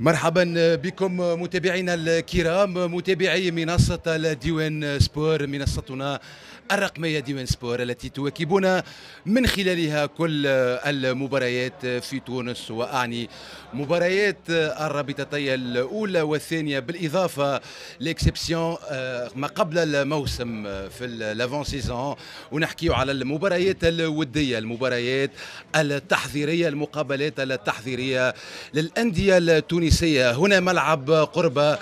مرحبا بكم متابعينا الكرام متابعي منصة الديوان سبور منصتنا الرقمية ديوان سبور التي تواكبون من خلالها كل المباريات في تونس وأعني مباريات الرابطتي الأولى والثانية بالإضافة ل exception ما قبل الموسم في l'avant-saison. ونحكي على المباريات الودية المباريات التحضيرية المقابلات التحضيرية للأندية التونسية. هنا ملعب قرب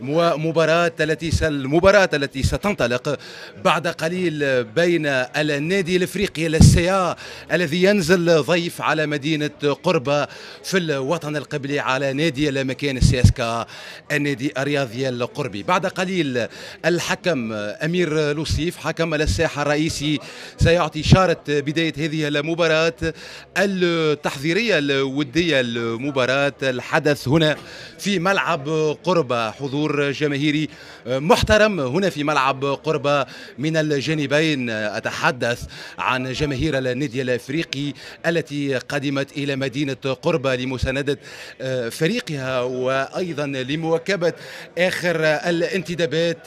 ومباراة التي المباراة التي ستنطلق بعد قليل بين النادي الإفريقي للسيا الذي ينزل ضيف على مدينة قربة في الوطن القبلي على نادي المكان السياسكا النادي الرياضي القربي. بعد قليل الحكم أمير لوسيف حكم الساحة الرئيسي سيعطي إشارة بداية هذه المباراة التحضيرية الودية المباراة الحدث هنا في ملعب قربة حضور جماهيري محترم هنا في ملعب قربة من الجانبين أتحدث عن جماهير النادي الأفريقي التي قدمت إلى مدينة قربة لمساندة فريقها وأيضا لمواكبة آخر الانتدابات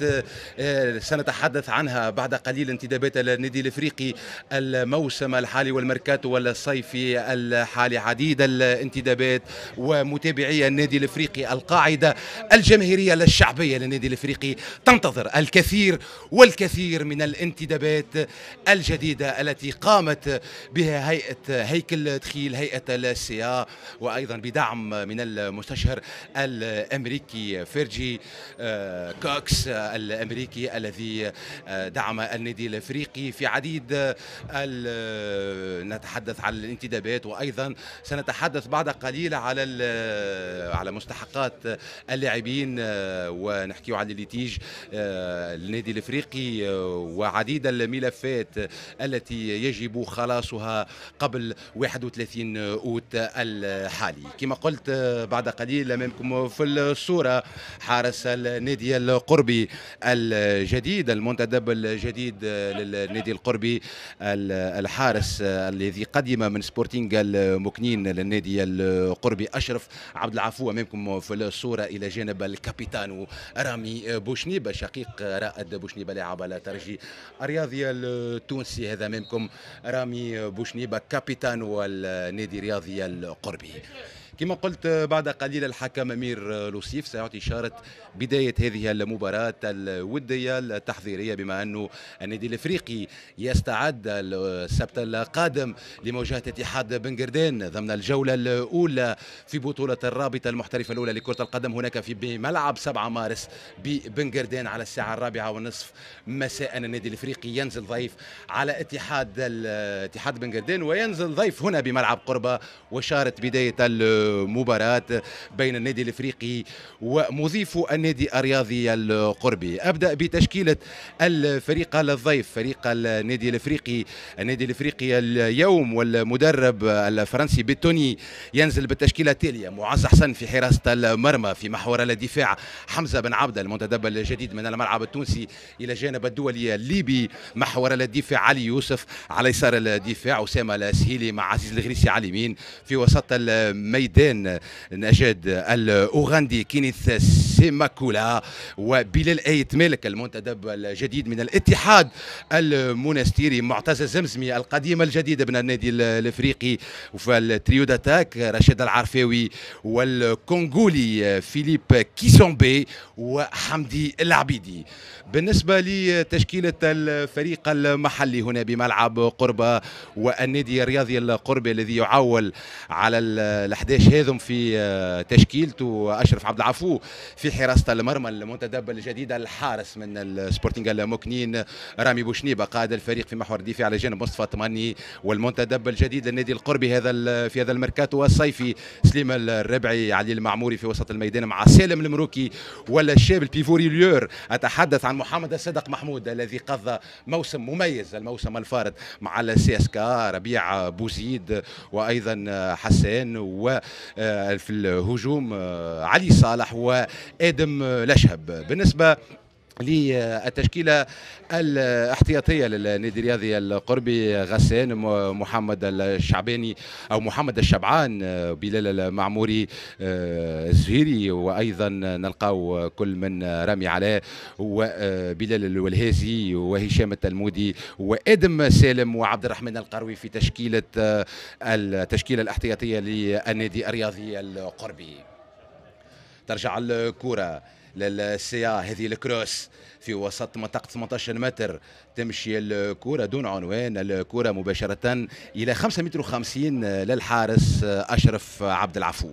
سنتحدث عنها بعد قليل انتدابات النادي الأفريقي الموسم الحالي والميركاتو والصيفي الحالي. عديد الانتدابات ومتابعي النادي الأفريقي القاعدة الجماهيرية الشعبية للنادي الأفريقي تنتظر الكثير والكثير من الانتدابات. الجديدة التي قامت بها هيئة هيكل تخيل هيئة السيا وأيضا بدعم من المستشار الأمريكي فيرجي كوكس الأمريكي الذي دعم النادي الأفريقي في عديد نتحدث عن الانتدابات وأيضا سنتحدث بعد قليل على على مستحقات اللاعبين ونحكي عن ال litige النادي الأفريقي وعديد الملفات التي يجب خلاصها قبل 31 أوت الحالي. كما قلت بعد قليل أمامكم في الصورة حارس النادي القربي الجديد المنتدب الجديد للنادي القربي الحارس الذي قدم من سبورتينغ المكنين للنادي القربي أشرف عبد العفو أمامكم في الصورة إلى جانب ال capitaine رامي بوشنيبه شقيق رائد بوشنيبه لاعب الترجي الرياضي التونسي هذا امامكم رامي بوشنيبة capitaine النادي الرياضي القربي. كما قلت بعد قليل الحكم أمير لوسيف سيعطي إشارة بداية هذه المباراة الودية التحضيرية بما انه النادي الإفريقي يستعد السبت القادم لمواجهة اتحاد بنجردين ضمن الجولة الأولى في بطولة الرابطة المحترفة الأولى لكرة القدم هناك في بملعب 7 مارس ببنجردين على الساعة الرابعة والنصف مساء. النادي الإفريقي ينزل ضيف على اتحاد اتحاد بنجردين وينزل ضيف هنا بملعب قربة وشاره بداية مباراة بين النادي الإفريقي ومضيف النادي الرياضي القربي. أبدأ بتشكيلة الفريق الضيف فريق النادي الإفريقي. النادي الإفريقي اليوم والمدرب الفرنسي بيتوني ينزل بالتشكيلة التالية. معز حسن في حراسة المرمى في محور الدفاع. حمزة بن عبده المنتدب الجديد من الملعب التونسي إلى جانب الدولي الليبي. محور الدفاع علي يوسف على يسار الدفاع أسامة السهيلي مع عزيز الغريسي على اليمين في وسط الميدان نجد الأوغندي كينيث سيماكولا وبلال ايت مالك المنتدب الجديد من الاتحاد المونستيري معتز الزمزمي القديم الجديد من النادي الإفريقي وفي ال trio d'attaque رشيد العرفاوي والكونغولي فيليب كيسومبي وحمدي العبيدي. بالنسبة لتشكيلة الفريق المحلي هنا بملعب قربة والنادي الرياضي القربي الذي يعول على ال 11 هذم في تشكيلته أشرف عبد العفو في حراسة المرمى المنتدب الجديد الحارس من السبورتنج المكنين رامي بوشنيبة قائد الفريق في محور الدفاع على جانب مصطفى تماني والمنتدب الجديد للنادي القربي هذا في هذا الميركاتو الصيفي سليم الربعي علي المعموري في وسط الميدان مع سالم المروكي ولا الشاب ال pivot relayeur. أتحدث عن محمد الصدق محمود الذي قضى موسم مميز الموسم الفارط مع ال CSK ربيع بوزيد وأيضا حسان وفي الهجوم علي صالح وآدم لشهب. بالنسبة للتشكيلة الاحتياطية للنادي الرياضي القربي غسان محمد الشعباني أو محمد الشبعان بلال المعموري الزهيري وأيضا نلقاو كل من رامي علاء وبلال الولهازي وهشام التلمودي وإدم سالم وعبد الرحمن القروي في تشكيلة التشكيلة الاحتياطية للنادي الرياضي القربي. ترجع الكرة. للسيا هذه الكروس في وسط منطقة 18 متر. تمشي الكرة دون عنوان الكرة مباشرة إلى 5 متر و50 للحارس أشرف عبد العفو.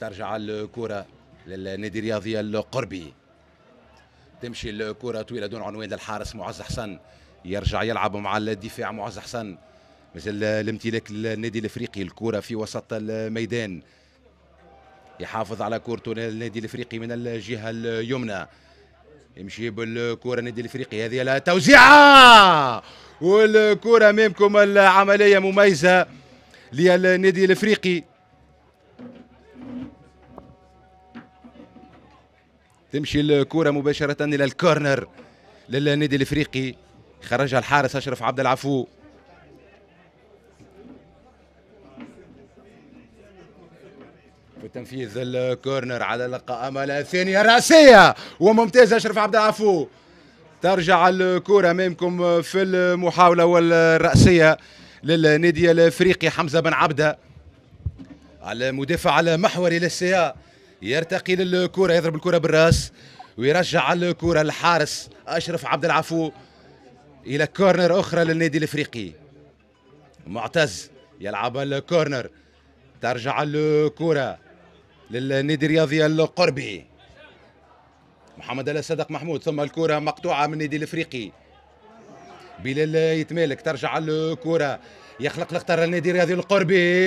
ترجع الكرة للنادي الرياضي القربي. تمشي الكرة طويلة دون عنوان للحارس معز حسن. يرجع يلعب مع الدفاع معز حسن. مثل الامتلاك للنادي الإفريقي. الكرة في وسط الميدان. يحافظ على كورته النادي الإفريقي من الجهة اليمنى. يمشي بالكره النادي الإفريقي. هذه لا توزيعه والكره أمامكم العملية مميزة للنادي الإفريقي. تمشي الكره مباشرة إلى الكورنر للنادي الإفريقي. خرجها الحارس أشرف عبد العفو. في تنفيذ الكورنر على القائمة الثانية رأسية وممتازة أشرف عبد العفو. ترجع الكرة أمامكم في المحاولة والرأسية للنادي الإفريقي حمزة بن عبدة. المدافع المحوري للسيا يرتقي للكرة يضرب الكرة بالراس ويرجع الكرة للحارس أشرف عبد العفو إلى كورنر أخرى للنادي الإفريقي. معتز يلعب الكورنر. ترجع الكرة. للنادي الرياضي القربي. محمد الصدق محمود ثم الكرة مقطوعة من النادي الإفريقي. بلال يتمالك ترجع الكرة. يخلق الخطر النادي الرياضي القربي.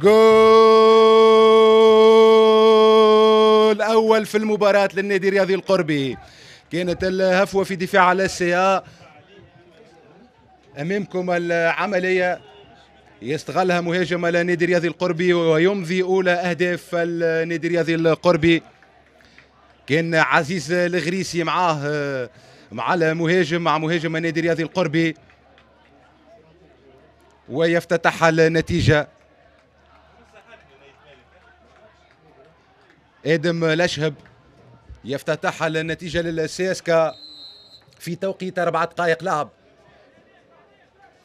جول أول في المباراة للنادي الرياضي القربي. كانت الهفوة في دفاع على السيا أمامكم العملية يستغلها مهاجم النادي الرياضي القربي ويمضي أولى أهداف النادي الرياضي القربي. كان عزيز الغريسي معاه مع المهاجم مع مهاجم النادي الرياضي القربي. ويفتتح النتيجة. آدم الاشهب يفتتح النتيجة للسياسكا في توقيت أربع دقائق لعب.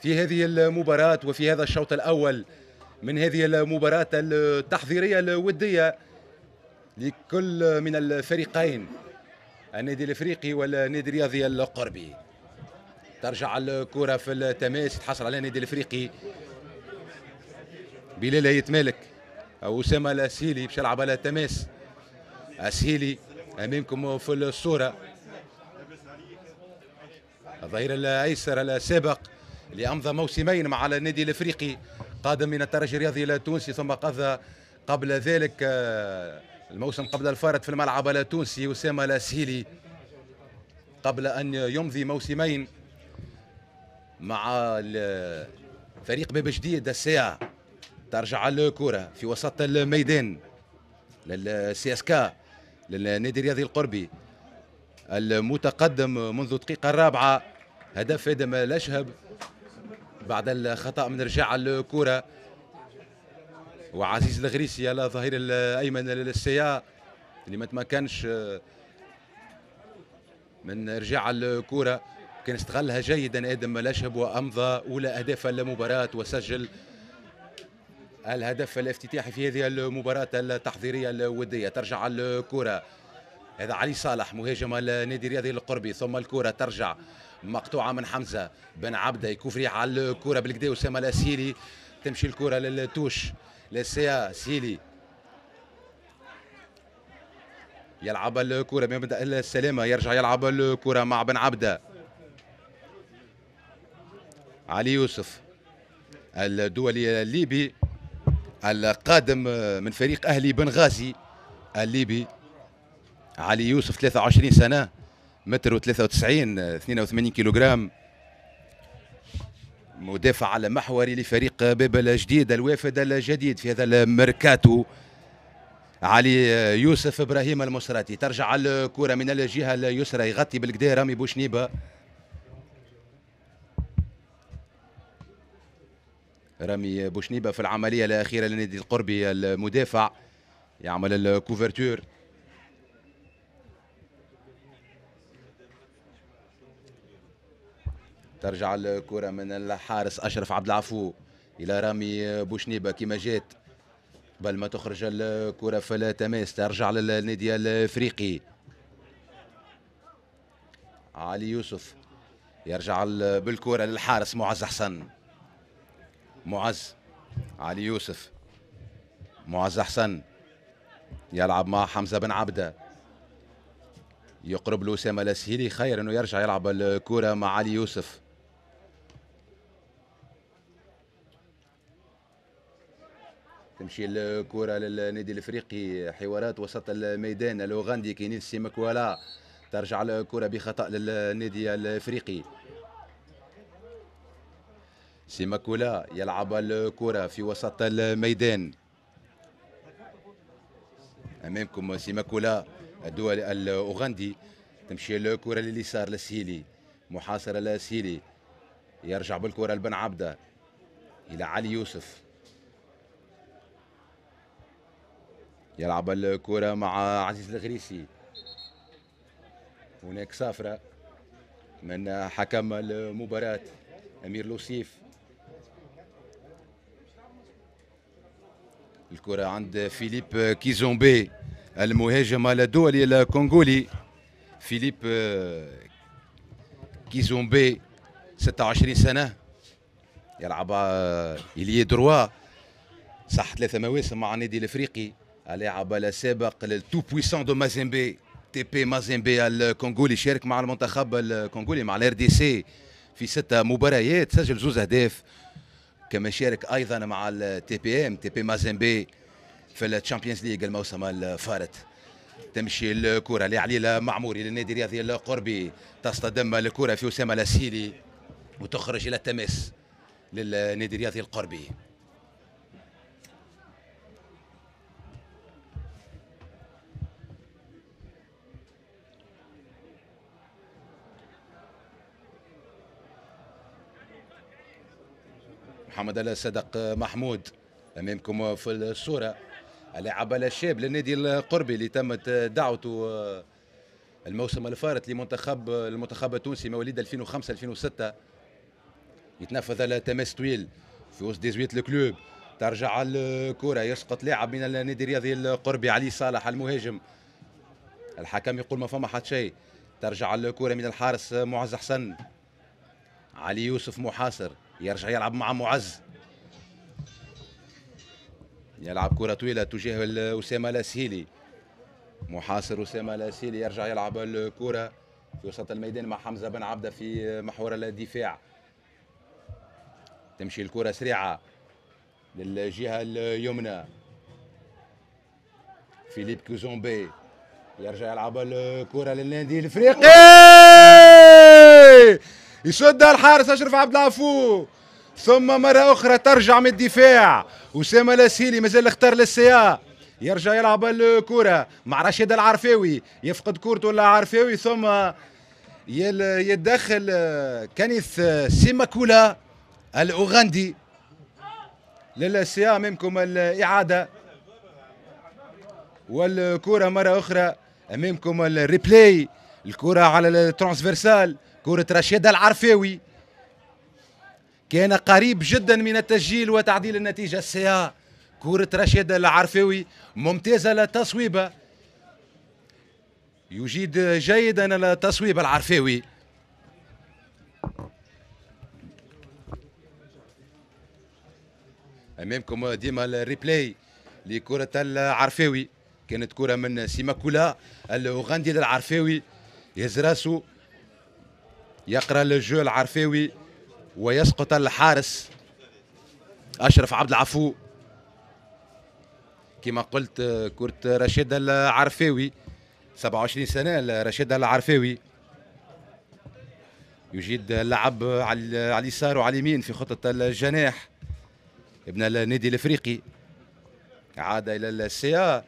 في هذه المباراة وفي هذا الشوط الأول من هذه المباراة التحضيرية الودية لكل من الفريقين النادي الإفريقي والنادي الرياضي القربي. ترجع الكرة في التماس تحصل على النادي الإفريقي. بلال يتمالك أو أسامة الأسيلي باش يلعب على التماس. أسيلي أمامكم في الصورة. الظهير الأيسر السابق اللي امضى موسمين مع النادي الإفريقي قادم من الترجي الرياضي التونسي ثم قضى قبل ذلك آه، الموسم قبل الفارط في الملعب التونسي أسامة الأسهيلي. قبل أن يمضي موسمين مع فريق باب جديد الساعة ترجع الكرة في وسط الميدان لل CSK للنادي الرياضي القربي. المتقدم منذ الدقيقة الرابعة هدف إدم الأشهب. بعد الخطأ من رجع الكره وعزيز الغريسي على ظهير الأيمن للسيا اللي ما تمكنش من رجع الكره كان استغلها جيدا آدم الاشهب وأمضى أولى أهداف المباراة وسجل الهدف الافتتاحي في هذه المباراة التحضيرية الودية. ترجع الكره هذا علي صالح مهاجم النادي الرياضي القربي ثم الكره ترجع مقطوعة من حمزة بن عبده يكوفري على الكرة بالكدا اسامه الاسيلي تمشي الكرة للتوش للسيا سيلي. يلعب الكرة بمبدا السلامة يرجع يلعب الكرة مع بن عبده علي يوسف الدولي الليبي القادم من فريق أهلي بنغازي الليبي. علي يوسف 23 سنة. متر و93 82 كيلوغرام. مدافع المحوري لفريق باب الجديد الوافد الجديد في هذا الميركاتو. علي يوسف إبراهيم المصراتي ترجع الكرة من الجهة اليسرى يغطي بالكدا رامي بوشنيبة. رامي بوشنيبة في العملية الأخيرة للنادي القربي المدافع يعمل الكوفرتور. ترجع الكرة من الحارس أشرف عبد العفو إلى رامي بوشنيبة كما جات قبل ما تخرج الكرة في التماس ترجع للنادي الإفريقي. علي يوسف يرجع بالكرة للحارس معز حسن. معز علي يوسف. معز حسن يلعب مع حمزة بن عبدة. يقرب له أسامة الأسهيلي غير أنه يرجع يلعب الكرة مع علي يوسف. تمشي الكرة للنادي الإفريقي حوارات وسط الميدان. الأوغندي كينيث سيماكولا ترجع الكرة بخطأ للنادي الإفريقي. سيمكولا يلعب الكرة في وسط الميدان. أمامكم سيمكولا الدول الأوغندي. تمشي الكرة لليسار للسهيلي محاصرة للسهيلي يرجع بالكرة لبن عبده إلى علي يوسف. يلعب الكرة مع عزيز الغريسي. هناك صافرة من حكم المباراة أمير لوسيف. الكرة عند فيليب كيزومبي المهاجم الدولي الكونغولي. فيليب كيزومبي 26 سنة. يلعب ailier droit صح ثلاثة مواسم مع النادي الإفريقي. اللاعب السابق لل Tout Puissant de Mazembe TP Mazembe الكونغولي شارك مع المنتخب الكونغولي مع ال RDC في ستة مباريات سجل زوز اهداف كما شارك أيضا مع ال TPM TP Mazembe في ال Champions League الموسم الفارط تمشي الكره لعلي معموري للنادي الرياضي القربي تصطدم الكره في اسامه الاسيلي وتخرج إلى التماس للنادي الرياضي القربي محمد الصدق محمود امامكم في الصورة اللاعب الشاب للنادي القربي اللي تمت دعوته الموسم الفارط لمنتخب المنتخب التونسي مواليد 2005 2006 يتنفذ التماس طويل في وسط dix-huit ال Club. ترجع الكرة يسقط لاعب من النادي الرياضي القربي علي صالح المهاجم. الحكم يقول ما فما حتى شيء. ترجع الكرة من الحارس معز حسن. علي يوسف محاصر. يرجع يلعب مع معز. يلعب كرة طويلة تجاه أسامة الأسهيلي محاصر أسامة الأسهيلي يرجع يلعب الكرة في وسط الميدان مع حمزة بن عبدة في محور الدفاع. تمشي الكرة سريعة للجهة اليمنى. فيليب كوزومبي يرجع يلعب الكرة للنادي الإفريقي! يشدها الحارس أشرف عبد العفو. ثم مرة أخرى ترجع من الدفاع. أسامة لاسيلي مازال اختار لل CA يرجع يلعب الكرة مع رشيد العرفاوي. يفقد كورته العرفاوي ثم يتدخل كنيث سيماكولا الأوغندي لل CA أمامكم الإعادة. والكرة مرة أخرى أمامكم ال replay. الكرة على ال transversale. كرة رشيد العرفاوي كان قريب جدا من التسجيل وتعديل النتيجة السيا كرة رشيد العرفاوي ممتازة للتصويبة يجيد جيدا التصويب العرفاوي أمامكم ديما الريبلاي لكرة العرفاوي كانت كرة من سيماكولا. الأوغندي العرفاوي يهز راسه يقرأ الجو العرفاوي ويسقط الحارس. أشرف عبد العفو. كما قلت كرة رشيد العرفاوي 27 سنة رشيد العرفاوي يجيد اللعب على اليسار وعلى اليمين في خطة الجناح. ابن النادي الإفريقي. عاد إلى السي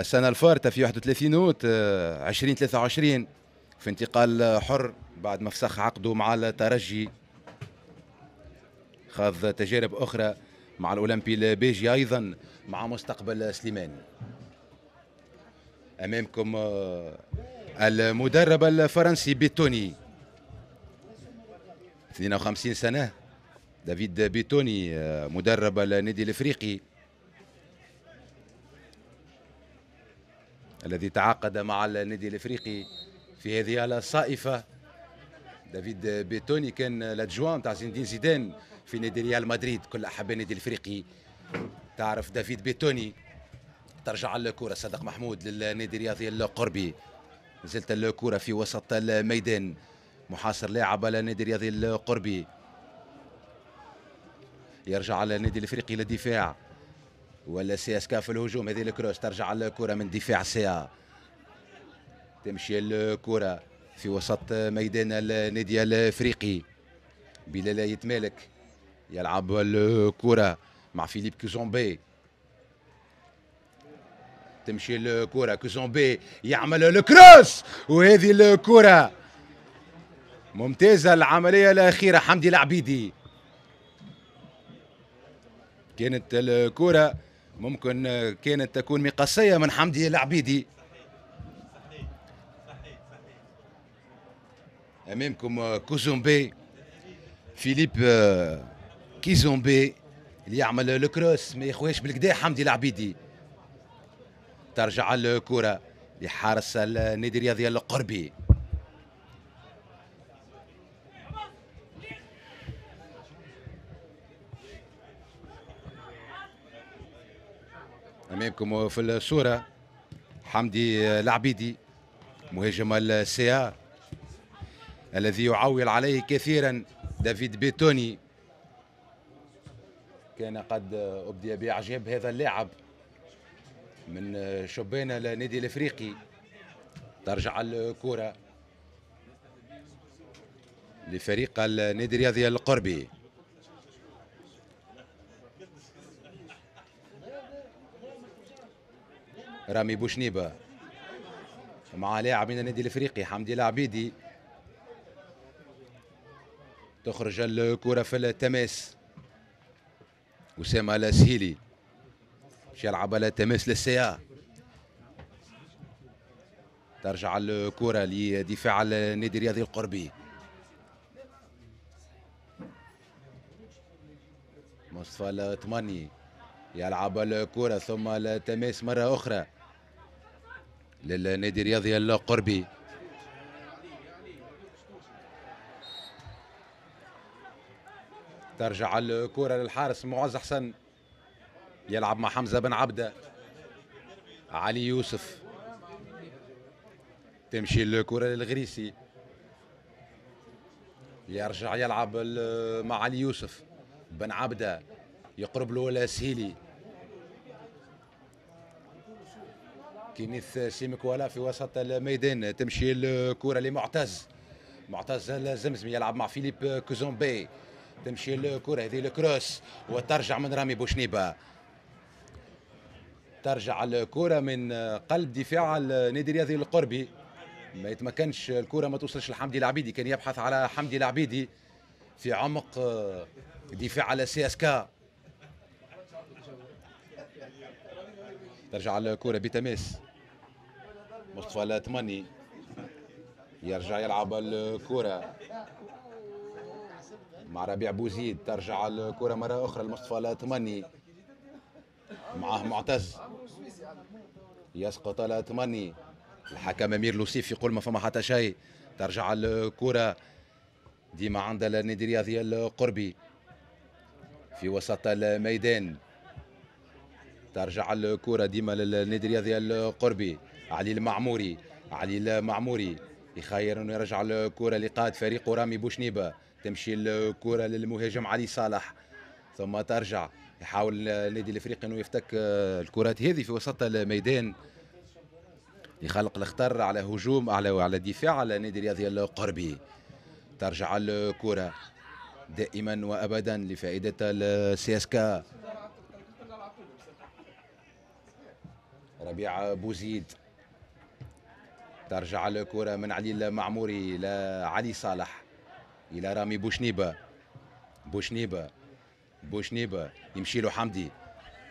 السنة الفارطة في 31 أوت 2023 في انتقال حر بعد ما فسخ عقده مع الترجي. خاض تجارب أخرى مع الأولمبي البيجي أيضا مع مستقبل سليماني. أمامكم آه، المدرب الفرنسي بيتوني. 52 سنة دافيد بيتوني آه، مدرب النادي الإفريقي. الذي تعاقد مع النادي الإفريقي. في هذه الصائفة. دافيد بيتوني كان الأدجوان تاع زين الدين زيدان في نادي ريال مدريد كل احباء النادي الإفريقي. تعرف دافيد بيتوني ترجع الكرة صدق محمود للنادي الرياضي القربي. نزلت الكرة في وسط الميدان محاصر لاعب على النادي الرياضي القربي. يرجع على النادي الإفريقي للدفاع. ولا سي إس في الهجوم هذه الكروس ترجع الكرة من دفاع سي تمشي الكرة في وسط ميدان النادي الافريقي. بلال يتمالك يلعب الكرة مع فيليب كوزومبي. تمشي الكرة كوزومبي يعمل الكروس وهذه الكرة ممتازة العملية الأخيرة حمدي العبيدي. كانت الكرة ممكن كانت تكون مقصية من حمدي العبيدي. أمامكم كوزومبي فيليب كيزومبي اللي يعمل ال cross ما يخواش بالكدا حمدي العبيدي ترجع الكرة لحارس النادي الرياضي القربي امامكم في الصورة حمدي العبيدي مهاجم السي الذي يعول عليه كثيرا دافيد بيتوني. كان قد أبدي بأعجاب هذا اللاعب من شبان النادي الإفريقي. ترجع الكرة لفريق النادي الرياضي القربي. رامي بوشنيبة مع لاعب من النادي الإفريقي حمدي العبيدي. تخرج الكرة في التماس. أسامة السهيلي باش يلعب على تماس للسيا ترجع الكرة لدفاع النادي الرياضي القربي. مصطفى الثماني يلعب الكرة ثم التماس مرة أخرى للنادي الرياضي القربي. ترجع الكرة للحارس معز حسن. يلعب مع حمزة بن عبدة. علي يوسف. تمشي الكرة للغريسي. يرجع يلعب مع علي يوسف. بن عبدة يقرب له السهيلي كينيث سيمكوالا في وسط الميدان. تمشي الكرة لمعتز. معتز الزمزمي يلعب مع فيليب كوزومبي. تمشي الكرة هذه ال cross وترجع من رامي بوشنيبة. ترجع الكرة من قلب دفاع النادي الرياضي القربي. ما يتمكنش الكرة ما توصلش لحمدي العبيدي. كان يبحث على حمدي العبيدي في عمق دفاع ال CSK. ترجع الكرة بتماس مصطفى الثماني يرجع يلعب الكرة. مع ربيع بوزيد ترجع الكرة مرة أخرى لمصطفى الثماني معه معتز. يسقط الثماني الحكم أمير لوسيف يقول ما فما حتى شيء. ترجع الكرة. ديما عند النادي الرياضي القربي. في وسط الميدان. ترجع الكرة ديما للنادي الرياضي القربي. علي المعموري. علي المعموري. يخير أنه يرجع الكرة لقائد فريق رامي بوشنيبة. تمشي الكرة للمهاجم علي صالح ثم ترجع يحاول النادي الإفريقي إنه يفتك الكرات هذه في وسط الميدان. يخلق الخطر على هجوم على على دفاع على النادي الرياضي القربي. ترجع الكرة دائما وابدا لفائدة ال CSK ربيع بوزيد. ترجع الكرة من علي المعموري إلى علي صالح. إلى رامي بوشنيبة. بوشنيبة. بوشنيبة. يمشي له حمدي.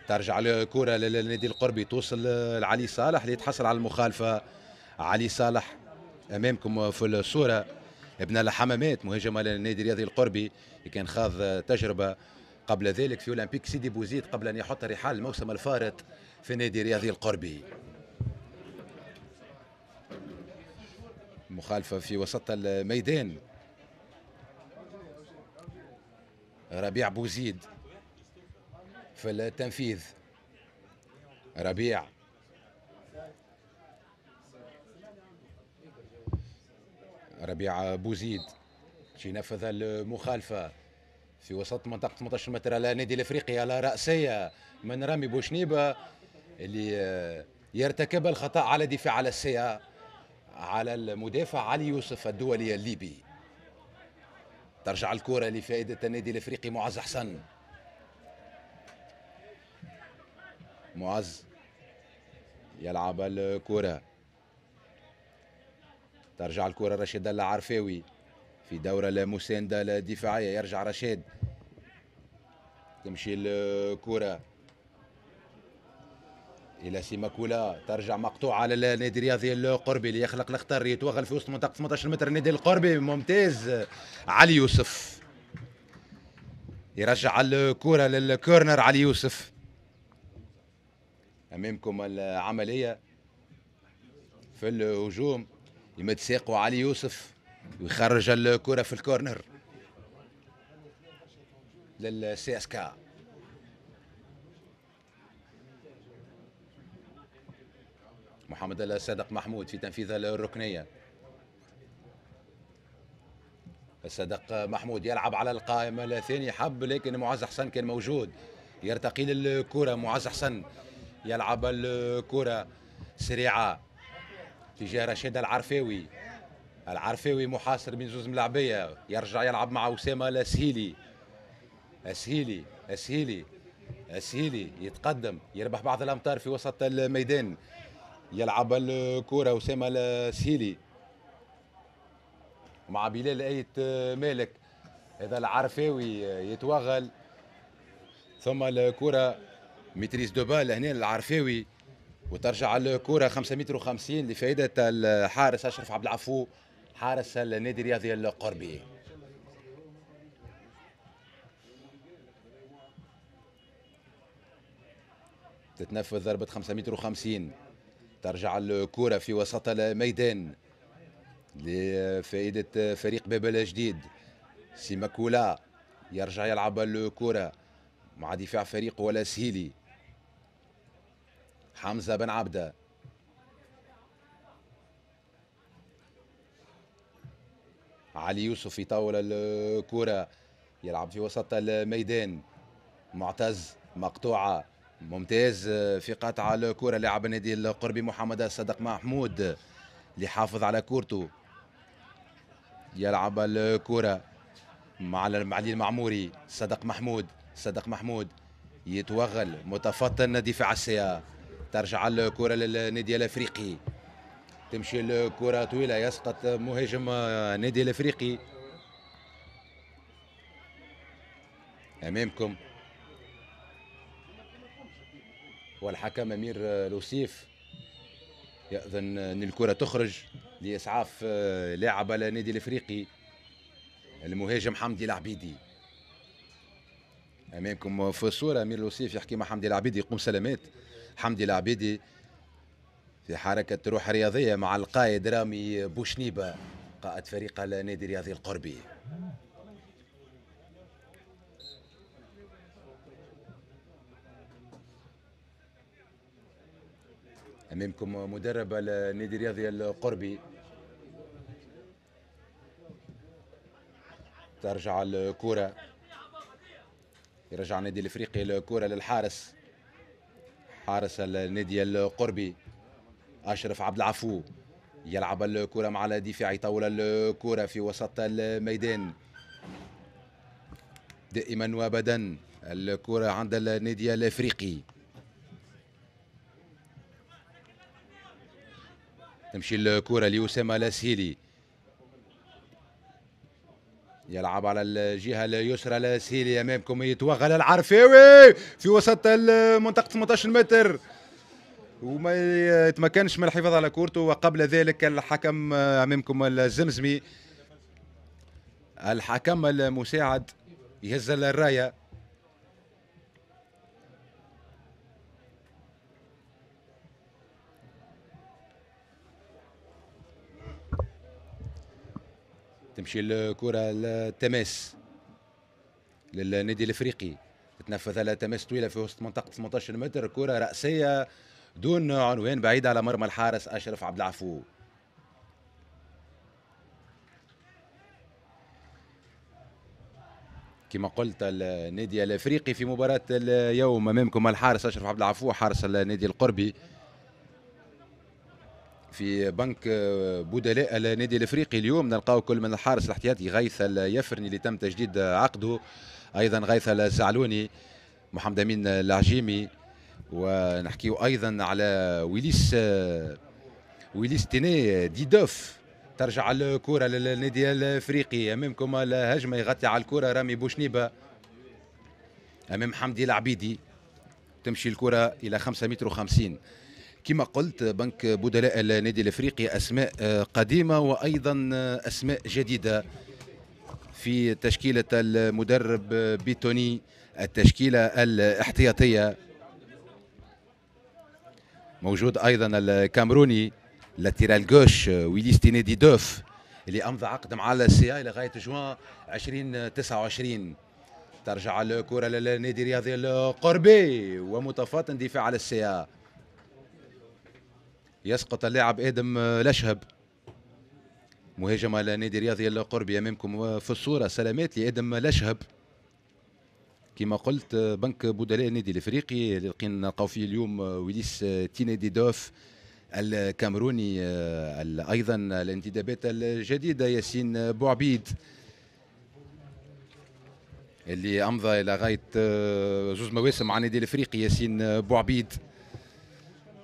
ترجع الكرة للنادي القربي. توصل لعلي صالح ليتحصل على المخالفة. علي صالح أمامكم في الصورة. ابن الحمامات مهاجم النادي الرياضي القربي كان خاض تجربة قبل ذلك في أولمبيك سيدي بوزيد قبل أن يحط رحال الموسم الفارط في النادي الرياضي القربي. مخالفة في وسط الميدان. ربيع بوزيد في التنفيذ. ربيع. ربيع بوزيد ينفذ المخالفة في وسط منطقة 18 متر على نادي الإفريقي على رأسية من رامي بوشنيبة اللي يرتكب الخطأ على دفاع على السيا على المدافع علي يوسف الدولي الليبي. ترجع الكرة لفائدة النادي الإفريقي معز حسن. معز يلعب الكرة. ترجع الكرة رشيد العرفاوي في دورة المساندة الدفاعية. يرجع رشيد. تمشي الكرة. إلى سيماكولا. ترجع مقطوعة على النادي الرياضي القربي اللي يخلق الخطر يتوغل في وسط منطقة 18 متر النادي القربي. ممتاز. علي يوسف. يرجع الكرة للكورنر علي يوسف. أمامكم العملية. في الهجوم. يمد ساقه علي يوسف. ويخرج الكرة في الكورنر. للسي إس كا. محمد الصادق محمود في تنفيذ الركنية. الصادق محمود يلعب على القائمة الثاني حب لكن معز حسن كان موجود. يرتقي للكرة معز حسن يلعب الكرة سريعة تجاه رشيد العرفاوي العرفاوي محاصر من زوز ملاعبية يرجع يلعب مع أسامة السهيلي السهيلي السهيلي السهيلي يتقدم يربح بعض الأمتار في وسط الميدان. يلعب الكرة أسامة السهيلي مع بلال أيت مالك. هذا العرفاوي يتوغل. ثم الكرة متريس دوبال هنا العرفاوي وترجع الكرة 5 متر و50 لفائدة الحارس أشرف عبد العفو حارس النادي الرياضي القربي. تتنفذ ضربة 5 متر و50 ترجع الكرة في وسط الميدان لفائدة فريق بابل جديد. سيماكولا يرجع يلعب الكرة مع دفاع فريق ولا سهيلي. حمزة بن عبده علي يوسف يطول الكرة يلعب في وسط الميدان. معتز مقطوعة. ممتاز. في قطع الكرة لاعب النادي القربي محمد الصدق محمود اللي حافظ على كورته. يلعب الكرة مع علي المعموري. صدق محمود صدق محمود. يتوغل متفطن دفاع السيا. ترجع الكرة للنادي الأفريقي. تمشي الكرة طويلة. يسقط مهاجم النادي الأفريقي. أمامكم والحكم أمير لوسيف يأذن أن الكرة تخرج لإسعاف آه، لاعب النادي الإفريقي المهاجم حمدي العبيدي. أمامكم في الصورة أمير لوسيف يحكي مع حمدي العبيدي يقوم سلامات. حمدي العبيدي في حركة روح رياضية مع القائد رامي بوشنيبة قائد فريق النادي الرياضي القربي. أمامكم مدرب النادي الرياضي القربي. ترجع الكرة. يرجع النادي الإفريقي الكرة للحارس. حارس النادي القربي أشرف عبد العفو. يلعب الكرة مع الدفاع يطول الكرة في وسط الميدان. دائما وابدا الكرة عند النادي الإفريقي. تمشي الكرة لاسامه الاسهيلي يلعب على الجهة اليسرى الاسهيلي أمامكم يتوغل العرفاوي في وسط منطقه 18 متر. وما يتمكنش من الحفاظ على كورته وقبل ذلك الحكم أمامكم الزمزمي. الحكم المساعد يهز الراية. تمشي الكرة التماس للنادي الإفريقي. تتنفذ على تماس طويلة في وسط منطقة 18 متر كرة رأسية دون عنوان بعيد على مرمى الحارس أشرف عبد العفو. كما قلت النادي الإفريقي في مباراة اليوم أمامكم الحارس أشرف عبد العفو حارس النادي القربي. في بنك بدلاء النادي الإفريقي. اليوم نلقاو كل من الحارس الاحتياطي غيث اليفرني اللي تم تجديد عقده. أيضا غيث الزعلوني محمد أمين العجيمي. ونحكيو أيضا على ويليس ويليس تيني ديدوف. ترجع الكرة للنادي الإفريقي. أمامكم الهجمة يغطي على الكرة رامي بوشنيبة. أمام حمدي العبيدي تمشي الكرة إلى 5 متر و50 كما قلت بنك بدلاء النادي الإفريقي أسماء قديمة وأيضا أسماء جديدة. في تشكيلة المدرب بيتوني التشكيلة الاحتياطية. موجود أيضا الكامروني latéral جوش ويليس تينيدي دوف اللي أمضى عقد مع ال CA لغاية جوان 2029 ترجع الكرة للنادي الرياضي القربي ومتفاطن دفاع على السي يسقط اللاعب آدم لشهب. مهاجم على نادي الرياضي القربي أمامكم. في الصورة سلامات لآدم لشهب. كما قلت بنك بدلاء النادي الإفريقي. لقينا نلقاو فيه اليوم ويليس تينيدي دوف الكامروني أيضا الانتدابات الجديدة ياسين بوعبيد. اللي أمضى إلى غاية زوز مواسم مع النادي الإفريقي ياسين بوعبيد.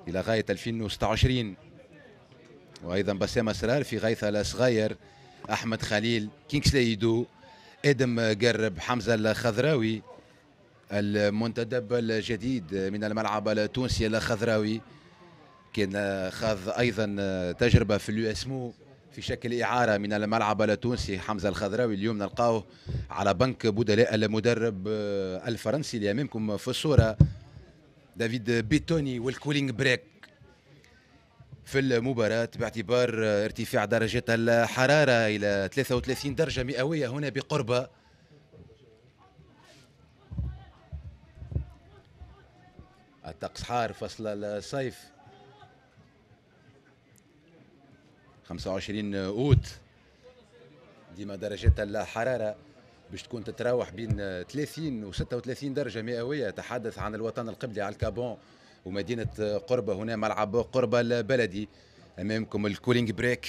إلى غاية 2026 وأيضا بسام الصرارفي غيث الصغير أحمد خليل كينغسلي ايدو آدم قرب حمزة الخضراوي المنتدب الجديد من الملعب التونسي الخضراوي. كان خاض أيضا تجربة في ال USMo في شكل إعارة من الملعب التونسي. حمزة الخضراوي اليوم نلقاه على بنك بدلاء المدرب الفرنسي اللي امامكم في الصورة. دافيد بيتوني وال cooling break. في المباراة باعتبار ارتفاع درجة الحرارة إلى 33 درجة مئوية هنا بقربة الطقس حار فصل الصيف. 25 أوت. ديما درجات الحرارة. باش تكون تتراوح بين 30 و 36 درجة مئوية تحدث عن الوطن القبلي ال Cap Bon ومدينة قربة هنا ملعب قربة البلدي أمامكم ال cooling break.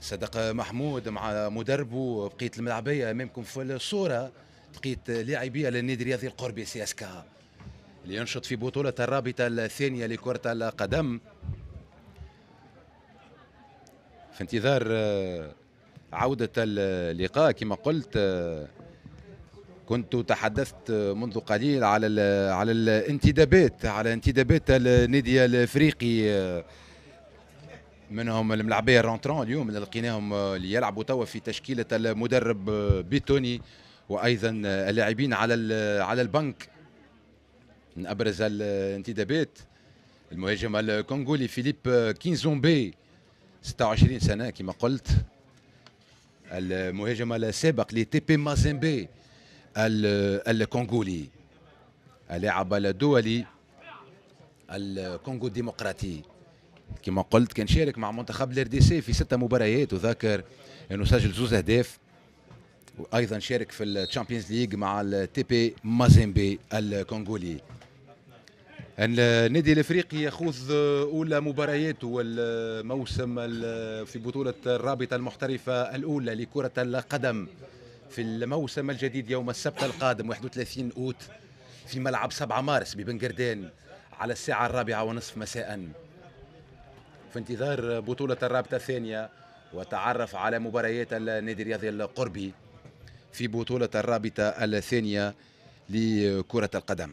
صدق محمود مع مدربه بقيه الملعبية أمامكم في الصورة لقيت لاعبية للنادي الرياضي القربي CSK. اللي ينشط في بطولة الرابطة الثانية لكرة القدم. في انتظار عودة اللقاء. كما قلت كنت تحدثت منذ قليل على على الانتدابات على انتدابات النادي الإفريقي. منهم الملاعبية الرونترون. اليوم اللي لقيناهم يلعبوا توا في تشكيلة المدرب بيتوني وأيضا اللاعبين على على البنك. من أبرز الانتدابات المهاجم الكونغولي فيليب كينزومبي 26 سنة. كما قلت المهاجم السابق ل TP Mazembe الكونغولي اللاعب الدولي الكونغو الديمقراطي. كما قلت كان شارك مع منتخب ال RDC في ستة مباريات وذاكر أنه سجل زوز أهداف وأيضا شارك في ال Champions League مع ال TP Mazembe الكونغولي. النادي الإفريقي يخوض أولى مبارياته الموسم في بطولة الرابطة المحترفة الأولى لكرة القدم في الموسم الجديد يوم السبت القادم 31 أوت في ملعب 7 مارس ببن قردان على الساعة الرابعة ونصف مساء. في انتظار بطولة الرابطة الثانية وتعرف على مباريات النادي الرياضي القربي في بطولة الرابطة الثانية لكرة القدم.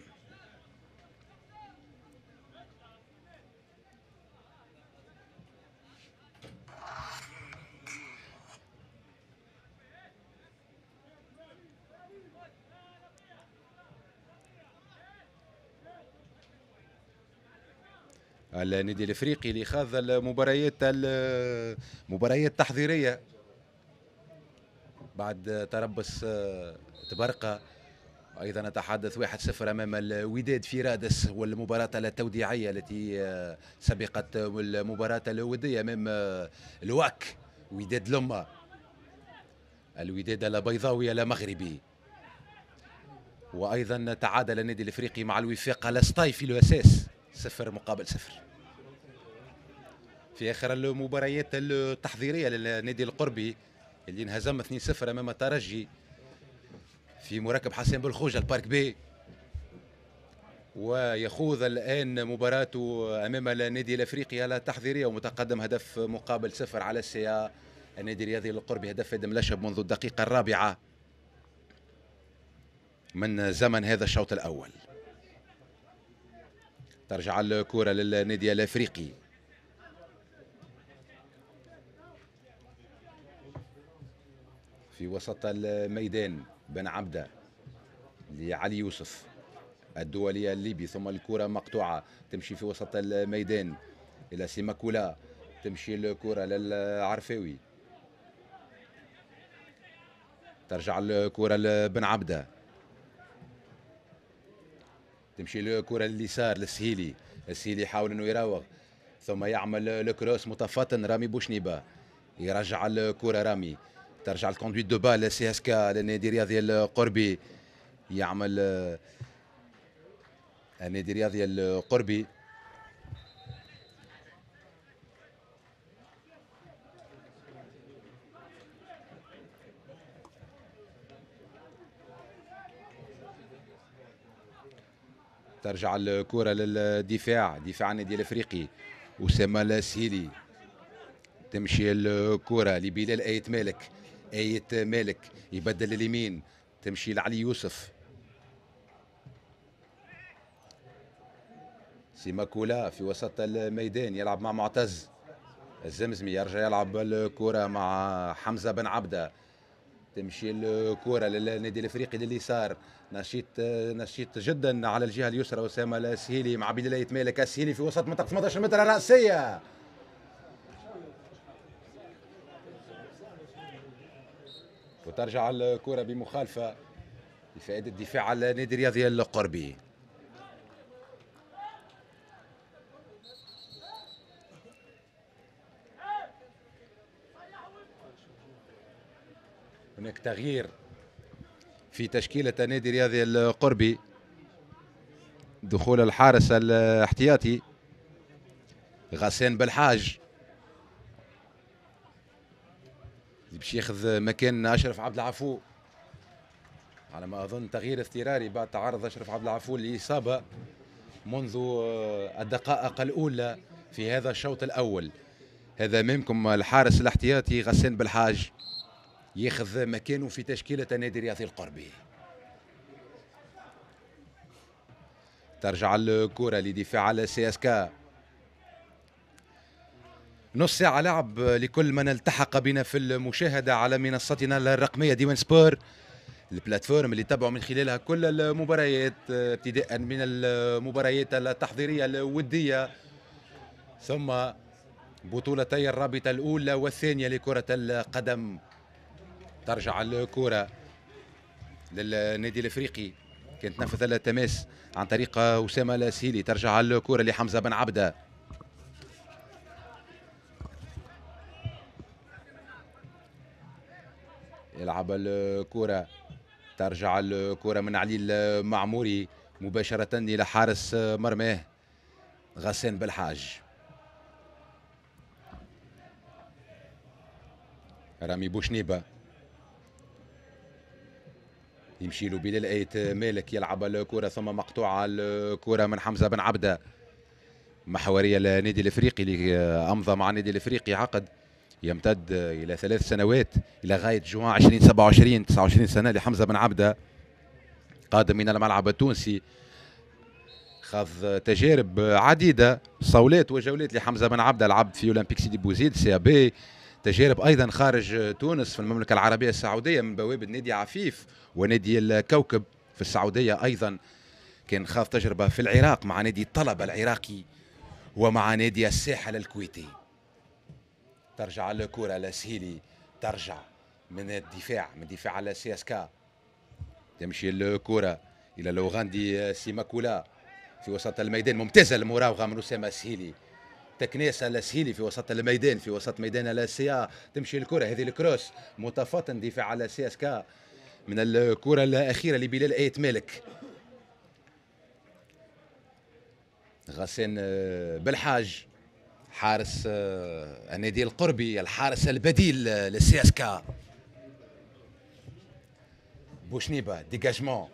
النادي الإفريقي اللي خاض المباريات المباريات التحضيريه بعد تربص تبرقه أيضا نتحدث 1-0 أمام الوداد في رادس والمباراة التوديعية التي سبقت المباراة الودية أمام الواك وداد لما. الوداد البيضاوي المغربي. وأيضا تعادل النادي الإفريقي مع الوفاق الأسطاي في الأساس صفر مقابل صفر. في آخر المباريات التحضيرية للنادي القربي اللي انهزم 2-0 أمام الترجي في مركب حسين بالخوجة البارك بي. ويخوض الآن مباراته أمام النادي الأفريقي التحضيريه ومتقدم هدف مقابل صفر على السيا. النادي الرياضي القربي هدف آدم لشب منذ الدقيقة الرابعة من زمن هذا الشوط الأول. ترجع الكرة للنادي الأفريقي. في وسط الميدان بن عبدة لعلي يوسف الدولي الليبي ثم الكرة مقطوعة تمشي في وسط الميدان إلى سيماكولا تمشي الكرة للعرفاوي. ترجع الكرة لبن عبدة. تمشي الكرة لليسار للسهيلي. السهيلي يحاول إنه يراوغ. ثم يعمل ال cross متفطن رامي بوشنيبة. يرجع الكرة رامي. ترجع ال conduite de balle CSK للنادي الرياضي القربي. يعمل النادي الرياضي القربي. ترجع الكرة للدفاع دفاع النادي الإفريقي أسامة السهيلي. تمشي الكرة لبلال آيت مالك. ايت مالك يبدل اليمين تمشي لعلي يوسف. سيماكولا في وسط الميدان يلعب مع معتز. الزمزمي يرجع يلعب الكرة مع حمزة بن عبدة. تمشي الكرة للنادي الإفريقي لليسار. نشيط نشيط جدا على الجهة اليسرى أسامة السهيلي مع بلال مالك. السهيلي في وسط منطقة 18 متر الراسيه وترجع الكرة بمخالفة لفائدة الدفاع على النادي الرياضي القربي. هناك تغيير في تشكيلة النادي الرياضي القربي. دخول الحارس الاحتياطي غسان بالحاج باش ياخذ مكان أشرف عبد العفو. على ما أظن تغيير اضطراري بعد تعرض أشرف عبد العفو لإصابة منذ الدقائق الأولى في هذا الشوط الأول. هذا امامكم الحارس الاحتياطي غسان بالحاج. ياخذ مكانه في تشكيلة النادي الرياضي القربي. ترجع الكرة لدفاع ال CSK. نص ساعة لعب لكل من التحق بنا في المشاهدة على منصتنا الرقمية ديوان سبور ال plateforme اللي تبعوا من خلالها كل المباريات ابتداء من المباريات التحضيرية الودية ثم بطولتي الرابطة الأولى والثانية لكرة القدم. ترجع الكرة للنادي الإفريقي. كانت نفذ التماس عن طريق أسامة الأسيلي. ترجع الكرة لحمزة بن عبدة. يلعب الكرة. ترجع الكرة من علي المعموري مباشرة إلى حارس مرماه غسان بالحاج. رامي بوشنيبة. يمشي له بلال آيت مالك يلعب الكرة ثم مقطوعة الكرة من حمزة بن عبدة. محورية النادي الإفريقي اللي امضى مع النادي الإفريقي عقد يمتد إلى ثلاث سنوات إلى غاية جوان 2027 29 سنة لحمزة بن عبدة قادم من الملعب التونسي. خاض تجارب عديدة صولات وجولات لحمزة بن عبدة لعب في أولمبيك سيدي بوزيد سي بي. تجارب أيضا خارج تونس في المملكة العربية السعودية من بوابه نادي عفيف ونادي الكوكب في السعودية أيضا. كان خاض تجربة في العراق مع نادي الطلبة العراقي ومع نادي الساحل الكويتي. ترجع الكرة لسهيلي ترجع من الدفاع من دفاع على سي اس كا تمشي الكرة إلى لوغاندي سيماكولا في وسط الميدان. ممتازة المراوغة من أسامة سهيلي. تكنيس الاسهيلي في وسط الميدان في وسط ميدان الاسيا تمشي الكرة هذه الكروس متفاطن دفاع على سي اس كا من الكرة الأخيرة لبلال آيت مالك. غسان آه، بالحاج حارس آه، النادي القربي الحارس البديل لل CSK بوشنيبة dégagement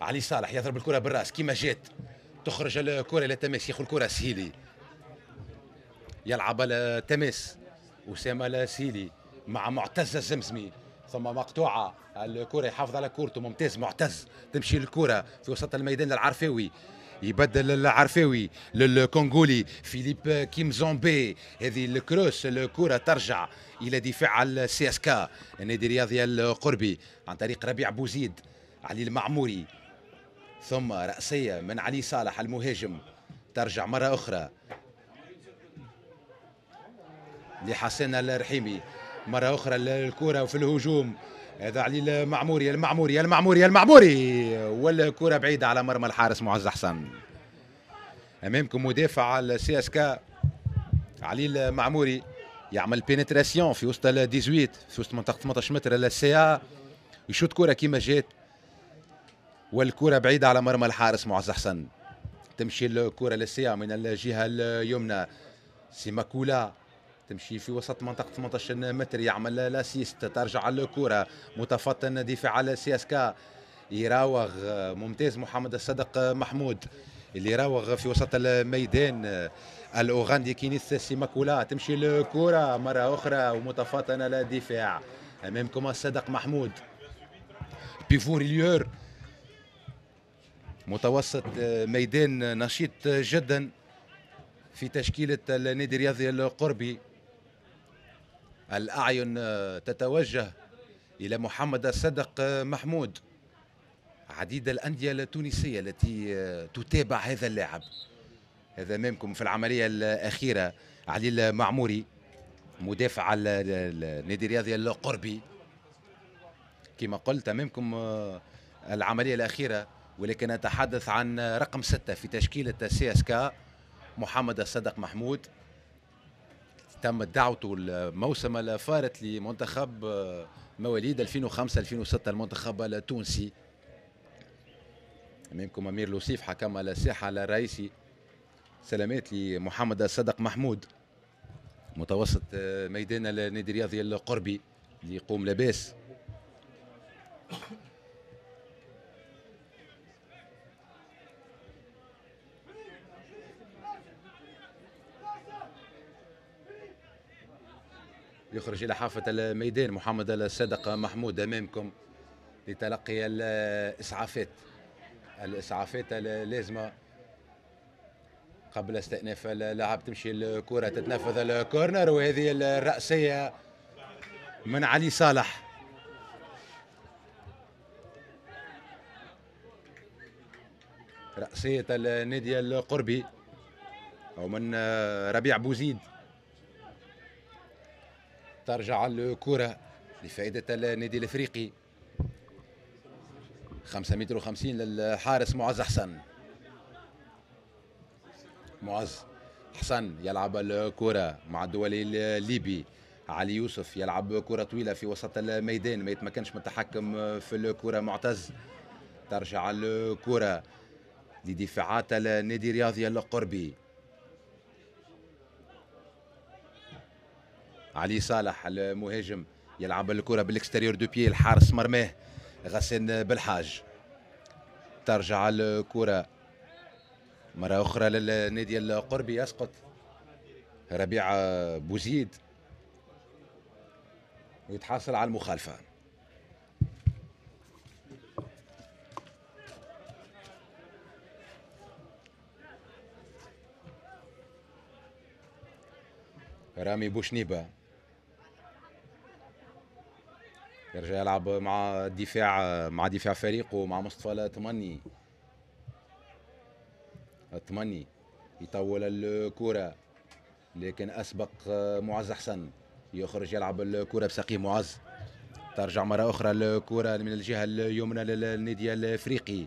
علي صالح يضرب الكرة بالراس. كيما جات تخرج الكرة إلى تماس ياخذ الكرة سهيلي يلعب تماس أسامة السهيلي مع معتز الزمزمي. ثم مقطوعة. الكرة يحافظ على كورته. ممتاز. معتز تمشي الكره في وسط الميدان العرفاوي يبدل العرفاوي للكونغولي فيليب كيم زومبي هذه الكروس الكرة ترجع إلى دفاع ال CSK النادي الرياضي القربي عن طريق ربيع بوزيد علي المعموري. ثم رأسية من علي صالح المهاجم ترجع مرة أخرى. لحسن الرحيمي مرة أخرى الكرة في الهجوم. هذا علي المعموري المعموري المعموري المعموري. والكرة بعيدة على مرمى الحارس معز حسن. أمامكم مدافع ال CSK علي المعموري. يعمل pénétration في وسط ال 18 في وسط منطقة 18 متر السي يشوت كرة كيما جات. والكرة بعيدة على مرمى الحارس معز حسن. تمشي الكرة لل CA من الجهة اليمنى. سيماكولا. تمشي في وسط منطقة 18 متر يعمل l'assist ترجع الكرة متفطن دفاع ال CSK يراوغ ممتاز محمد الصدق محمود اللي يراوغ في وسط الميدان. الأوغندي كينيس سيماكولا تمشي الكرة مرة أخرى ومتفطنة للدفاع أمامكم الصدق محمود. pivot relayeur متوسط ميدان نشيط جدا في تشكيلة النادي الرياضي القربي. الأعين تتوجه إلى محمد الصدق محمود. عديد الأندية التونسية التي تتابع هذا اللاعب. هذا أمامكم في العملية الأخيرة. علي المعموري مدافع النادي الرياضي القربي. كما قلت أمامكم العملية الأخيرة. ولكن نتحدث عن رقم ستة في تشكيلة سي إس كا محمد الصدق محمود. تم دعوته الموسم الفارط لمنتخب آه، مواليد 2005 2006 المنتخب التونسي. امامكم أمير لوسيف حكم الساحة الرئيسي. سلامات لمحمد الصدق محمود متوسط ميدان النادي الرياضي القربي اللي يقوم لاباس. يخرج إلى حافة الميدان محمد الصادق محمود أمامكم لتلقي الإسعافات. الإسعافات اللازمة قبل استئناف اللعب تمشي الكرة تتنفذ الكورنر. وهذه الرأسية من علي صالح. رأسية النادي القربي أو من ربيع بوزيد. ترجع الكرة لفائدة النادي الإفريقي. 5 متر و50 للحارس معز حسن. معز حسن يلعب الكرة مع الدولي الليبي. علي يوسف يلعب كرة طويلة في وسط الميدان. ما يتمكنش من التحكم في الكرة. معتز ترجع الكرة لدفاعات النادي الرياضي القربي. علي صالح المهاجم يلعب الكرة بال extérieur du pied الحارس مرماه غسان بالحاج. ترجع الكرة مرة أخرى للنادي القربي يسقط ربيع بوزيد. ويتحصل على المخالفة. رامي بوشنيبة. يرجع يلعب مع دفاع مع دفاع فريقه مع مصطفى التمني التمني يطول الكرة. لكن أسبق معز حسن يخرج يلعب الكرة بساقي معز. ترجع مرة أخرى الكرة من الجهة اليمنى للنادي الأفريقي.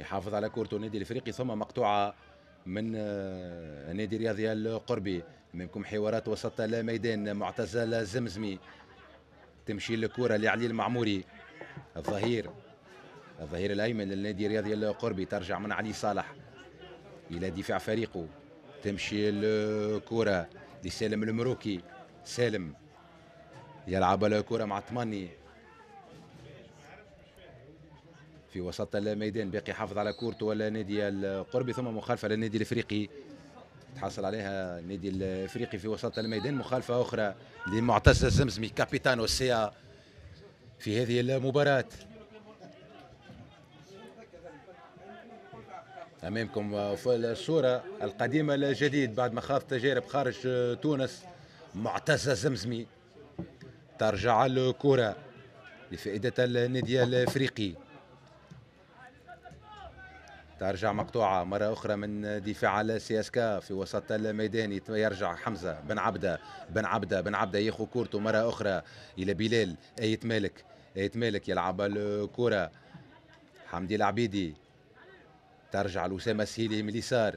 يحافظ على كورته النادي الأفريقي ثم مقطوعة من النادي الرياضي القربي. منكم حوارات وسط الميدان معتز الزمزمي تمشي الكرة لعلي المعموري. الظهير الظهير الأيمن للنادي الرياضي القربي ترجع من علي صالح. إلى دفاع فريقه. تمشي الكرة لسالم المروكي. سالم يلعب الكرة مع تماني في وسط الميدان باقي حافظ على كورته ولا نادي القربي ثم مخالفة للنادي الإفريقي. تحصل عليها النادي الافريقي في وسط الميدان مخالفة أخرى لمعتز الزمزمي كابيتانو السيا في هذه المباراة. أمامكم في الصورة القديمة الجديد بعد ما خاض تجارب خارج تونس معتز الزمزمي ترجع الكرة لفائدة النادي الإفريقي. ترجع مقطوعة مرة أخرى من دفاع ال CSK في وسط الميدان. يرجع حمزة بن عبدة بن عبدة بن عبدة ياخذ كورته مرة أخرى إلى بلال. أيت مالك أيت مالك يلعب الكرة. حمدي العبيدي ترجع لأسامة السهيلي من اليسار.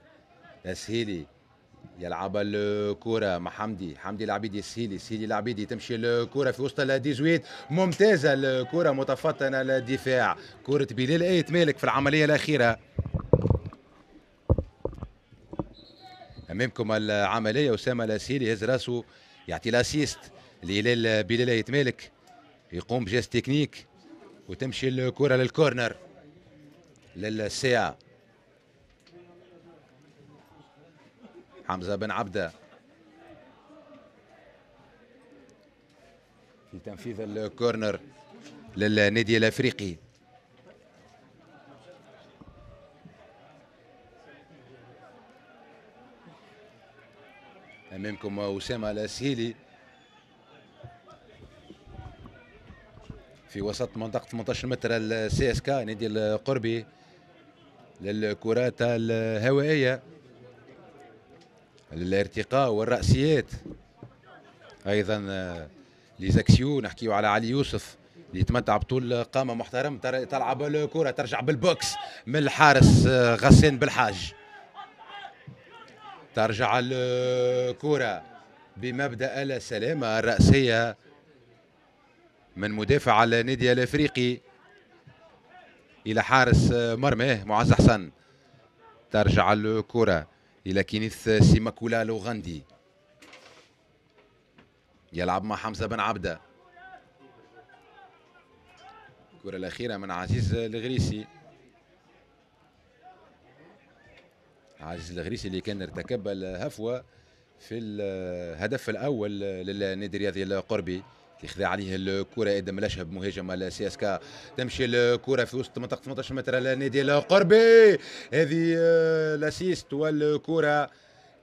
السهيلي يلعب الكرة. مع حمدي. حمدي العبيدي السهيلي السهيلي العبيدي تمشي الكرة في وسط ال dix-huit. ممتازة الكرة متفطنة للدفاع. كرة بلال ايت مالك في العملية الأخيرة. أمامكم العملية أسامة الأسيري يهز راسه يعطي ال assist لهلال بلال ايت مالك. يقوم ب geste technique وتمشي الكرة لل corner. للساعة. حمزة بن عبدة. في تنفيذ الكورنر للنادي الأفريقي. امامكم أسامة الأسهيلي. في وسط منطقة 18 متر ال CSK نادي القربي للكرات الهوائية. الارتقاء والرأسيات. أيضا les actions نحكيو على علي يوسف اللي يتمتع بطول قامة محترم. تلعب الكره ترجع بال box من الحارس غسان بالحاج. ترجع الكره بمبدأ السلامة الرأسية من مدافع النادي الإفريقي إلى حارس مرماه معز حسن. ترجع الكره إلى كينيث سيماكولا لوغاندي يلعب مع حمزة بن عبدة. الكرة الأخيرة من عزيز الغريسي. عزيز الغريسي اللي كان ارتكب الهفوة في الهدف الأول للنادي الرياضي القربي. خذا عليه الكرة آدم الاشهب مهاجم السي إس كا. تمشي الكرة في وسط منطقة 18 متر للنادي القربي. هذه الأسيست والكرة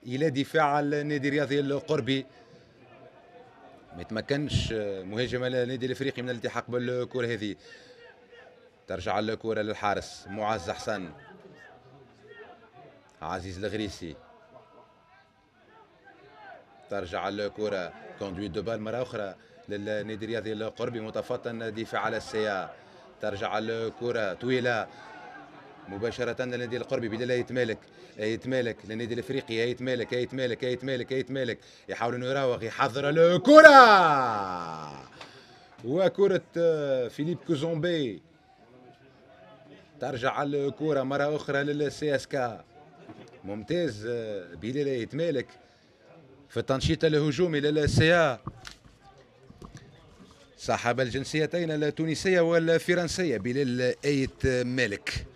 إلى دفاع النادي الرياضي القربي. ما يتمكنش مهاجم النادي الإفريقي من الالتحاق بالكرة هذه. ترجع الكرة للحارس معز حسن. عزيز الغريسي. ترجع الكرة. كوندويت دو بال مرة أخرى. للنادي الرياضي القربي متفطن دفاع على السيا ترجع الكرة طويلة مباشرة للنادي القربي بلال يتمالك يتمالك للنادي الإفريقي يتمالك يتمالك يتمالك يتمالك يحاول أنه يراوغ يحضر الكرة. وكرة فيليب كوزومبي. ترجع الكرة مرة أخرى لل CSK ممتاز بلال أيت مالك في التنشيط الهجومي لل CA صاحب الجنسيتين التونسية والفرنسية بلال أيت مالك.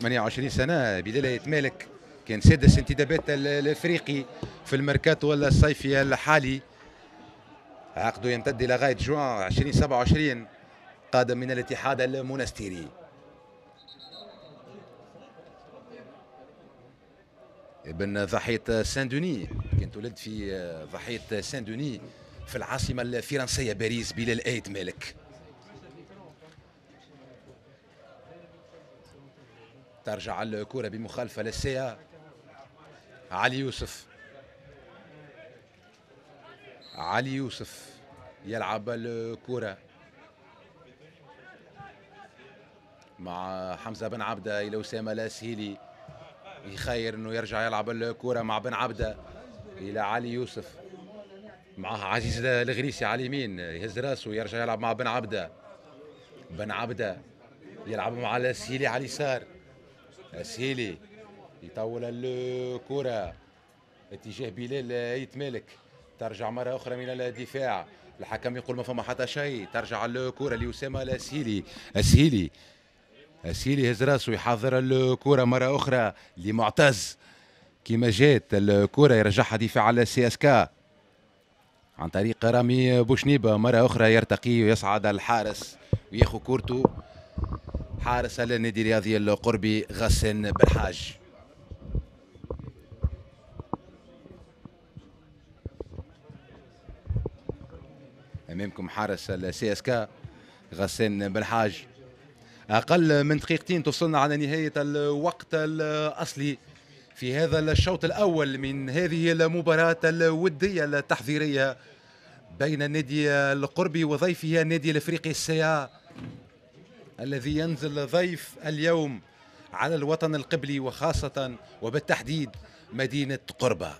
28 سنة بلال أيت مالك. كان سادس انتدابات الأفريقي في الميركاتو الصيفي الحالي. عقده يمتد إلى غاية جوان 2027 قادم من الاتحاد المنستيري ابن ضاحية سان دوني كان تولد في ضاحية سان دوني في العاصمة الفرنسية باريس بلال ايت مالك. ترجع الكرة بمخالفة للسيا. علي يوسف. علي يوسف يلعب الكرة. مع حمزة بن عبدة إلى أسامة الأسهيلي يخير أنه يرجع يلعب الكرة مع بن عبدة إلى علي يوسف. معه عزيز الغريسي على اليمين يهز راسه ويرجع يلعب مع بن عبدة. بن عبدة يلعب مع الأسهيلي على اليسار. أسهيلي يطول الكرة اتجاه بلال أيت مالك ترجع مرة أخرى من الدفاع. الحكم يقول ما فما حتى شيء. ترجع الكرة لأسامة الأسهيلي أسهيلي أسهيلي هز راسه يحضر الكرة مرة أخرى لمعتز. كما جات الكرة يرجعها دفاع ال CSK. عن طريق رامي بوشنيبة مرة أخرى يرتقي ويصعد الحارس وياخذ كورته حارس النادي الرياضي القربي غسان بالحاج أمامكم حارس ال CSK غسان بالحاج أقل من دقيقتين توصلنا على نهاية الوقت الأصلي في هذا الشوط الأول من هذه المباراة الودية التحضيرية بين النادي القربي وضيفه النادي الإفريقي السيا الذي ينزل ضيف اليوم على الوطن القبلي وخاصة وبالتحديد مدينة قربة.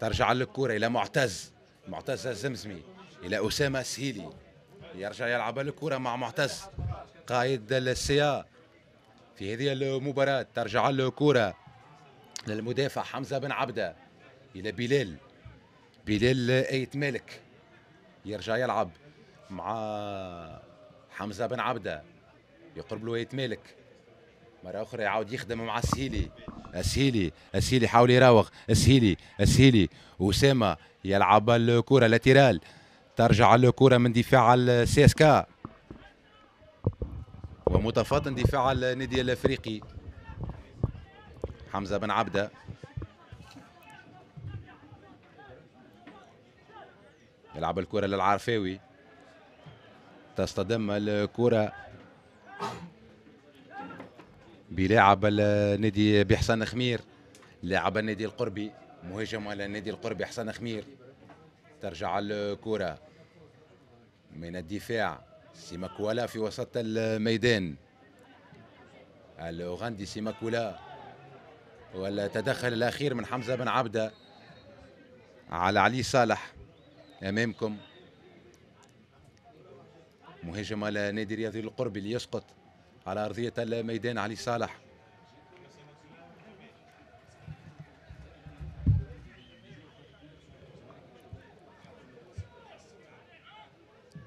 ترجع الكرة إلى معتز معتز الزمزمي إلى أسامة السهيلي. يرجع يلعب الكرة مع معتز. قائد السيا في هذه المباراة ترجع الكرة للمدافع حمزة بن عبدة إلى بلال. بلال أيت مالك يرجع يلعب مع حمزة بن عبدة. يقرب له أيت مالك. مرة أخرى يعاود يخدم مع السهيلي. السهيلي السهيلي حاول يراوغ. السهيلي السهيلي. أسامة يلعب الكرة لاتيرال. ترجع الكرة من دفاع السي إس كا. ومتفاضل دفاع النادي الإفريقي. حمزة بن عبدة. يلعب الكرة للعرفاوي. تصطدم الكرة بلاعب النادي بحسن خمير. لاعب النادي القربي مهاجم على النادي القربي حسن خمير. ترجع الكرة من الدفاع. سيماكولا في وسط الميدان الأوغندي سيماكولا والتدخل الأخير من حمزة بن عبدة على علي صالح أمامكم مهاجم على نادي رياضي القربي ليسقط على أرضية الميدان علي صالح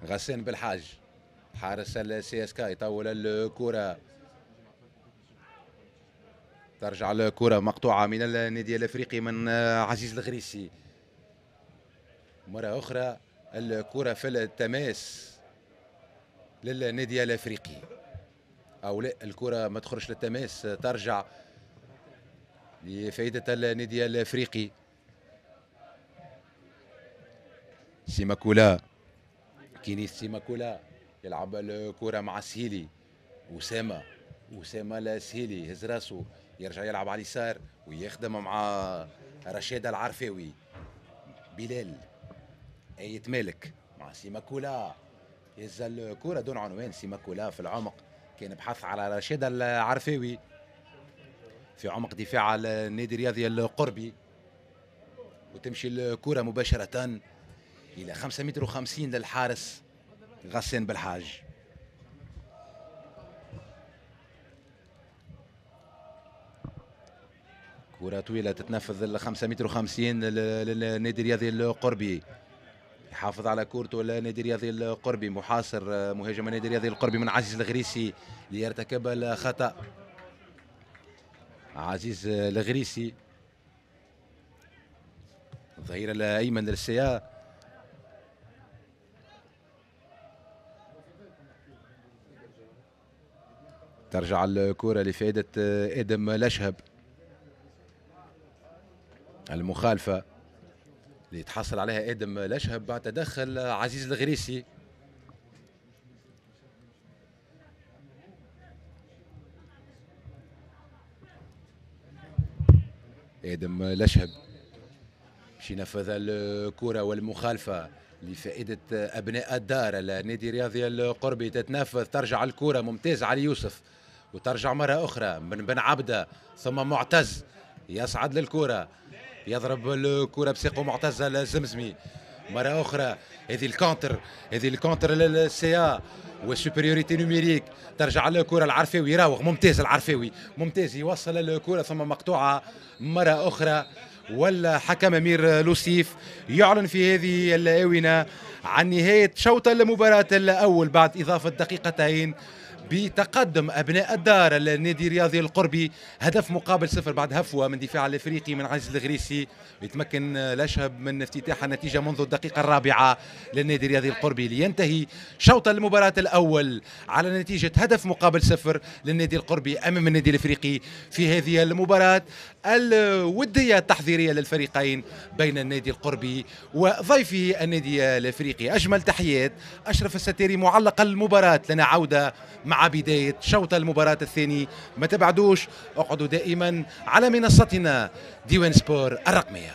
غسان بالحاج حارس السي اس كا يطول الكرة. ترجع الكرة مقطوعة من النادي الأفريقي من عزيز الغريسي. مرة أخرى الكرة في التماس للنادي الأفريقي. أو لا الكرة ما تخرج للتماس ترجع لفائدة النادي الأفريقي. سيماكولا كينيس سيماكولا. يلعب الكرة مع سهيلي. أسامة أسامة السهيلي يهز راسه يرجع يلعب على اليسار ويخدم مع رشاد العرفاوي. بلال أيت مالك مع سيماكولا. يهز الكرة دون عنوان سيماكولا في العمق. كان بحث على رشاد العرفاوي في عمق دفاع النادي الرياضي القربي. وتمشي الكرة مباشرة إلى 5 متر و50 للحارس غسان بالحاج. كرة طويلة تتنفذ ال 5 متر و50 للنادي الرياضي القربي. يحافظ على كورته النادي الرياضي القربي. محاصر مهاجم النادي الرياضي القربي من عزيز الغريسي ليرتكب الخطأ. عزيز الغريسي. الظهير الأيمن للسيا ترجع الكرة لفائدة آدم لشهب. المخالفة اللي تحصل عليها آدم لشهب بعد تدخل عزيز الغريسي. آدم لشهب. باش ينفذ الكرة والمخالفة. لفائدة أبناء الدار. النادي الرياضي القربي تتنفذ ترجع الكره ممتاز علي يوسف. وترجع مرة أخرى من بن عبدة. ثم معتز يصعد للكره يضرب الكره بساقه معتز الزمزمي. مرة أخرى هذه الكونتر. هذه الكونتر للسي والسوبريوريتي نوميريك. ترجع الكره العرفاوي. يراوغ. ممتاز العرفاوي. ممتاز. يوصل الكره ثم مقطوعة مرة أخرى. ولا حكم أمير لوسيف يعلن في هذه الاونه عن نهاية شوط المباراة الأول بعد إضافة دقيقتين. بتقدم أبناء الدار النادي الرياضي القربي. هدف مقابل صفر بعد هفوة من دفاع الإفريقي من عزيز الغريسي. يتمكن الأشهب من افتتاح النتيجة منذ الدقيقة الرابعة للنادي الرياضي القربي. لينتهي شوط المباراة الأول على نتيجة هدف مقابل صفر للنادي القربي أمام النادي الإفريقي في هذه المباراة الودية التحضيرية للفريقين بين النادي القربي وضيفه النادي الإفريقي. أجمل تحيات أشرف الستيري معلق المباراة. لنا عودة مع بداية شوط المباراة الثاني. ما تبعدوش اقعدوا دائما على منصتنا ديوان سبور الرقمية.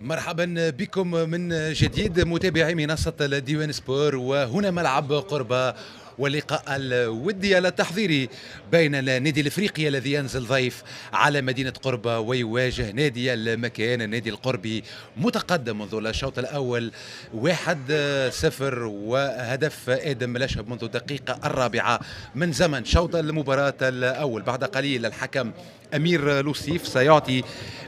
مرحبا بكم من جديد متابعي منصة الديوان سبور وهنا ملعب قربة واللقاء الودي التحضيري بين النادي الإفريقي الذي ينزل ضيف على مدينة قربة ويواجه نادي المكان النادي القربي متقدم منذ الشوط الأول واحد صفر وهدف آدم ملاشب منذ الدقيقة الرابعة من زمن شوط المباراة الأول. بعد قليل الحكم أمير لوسيف سيعطي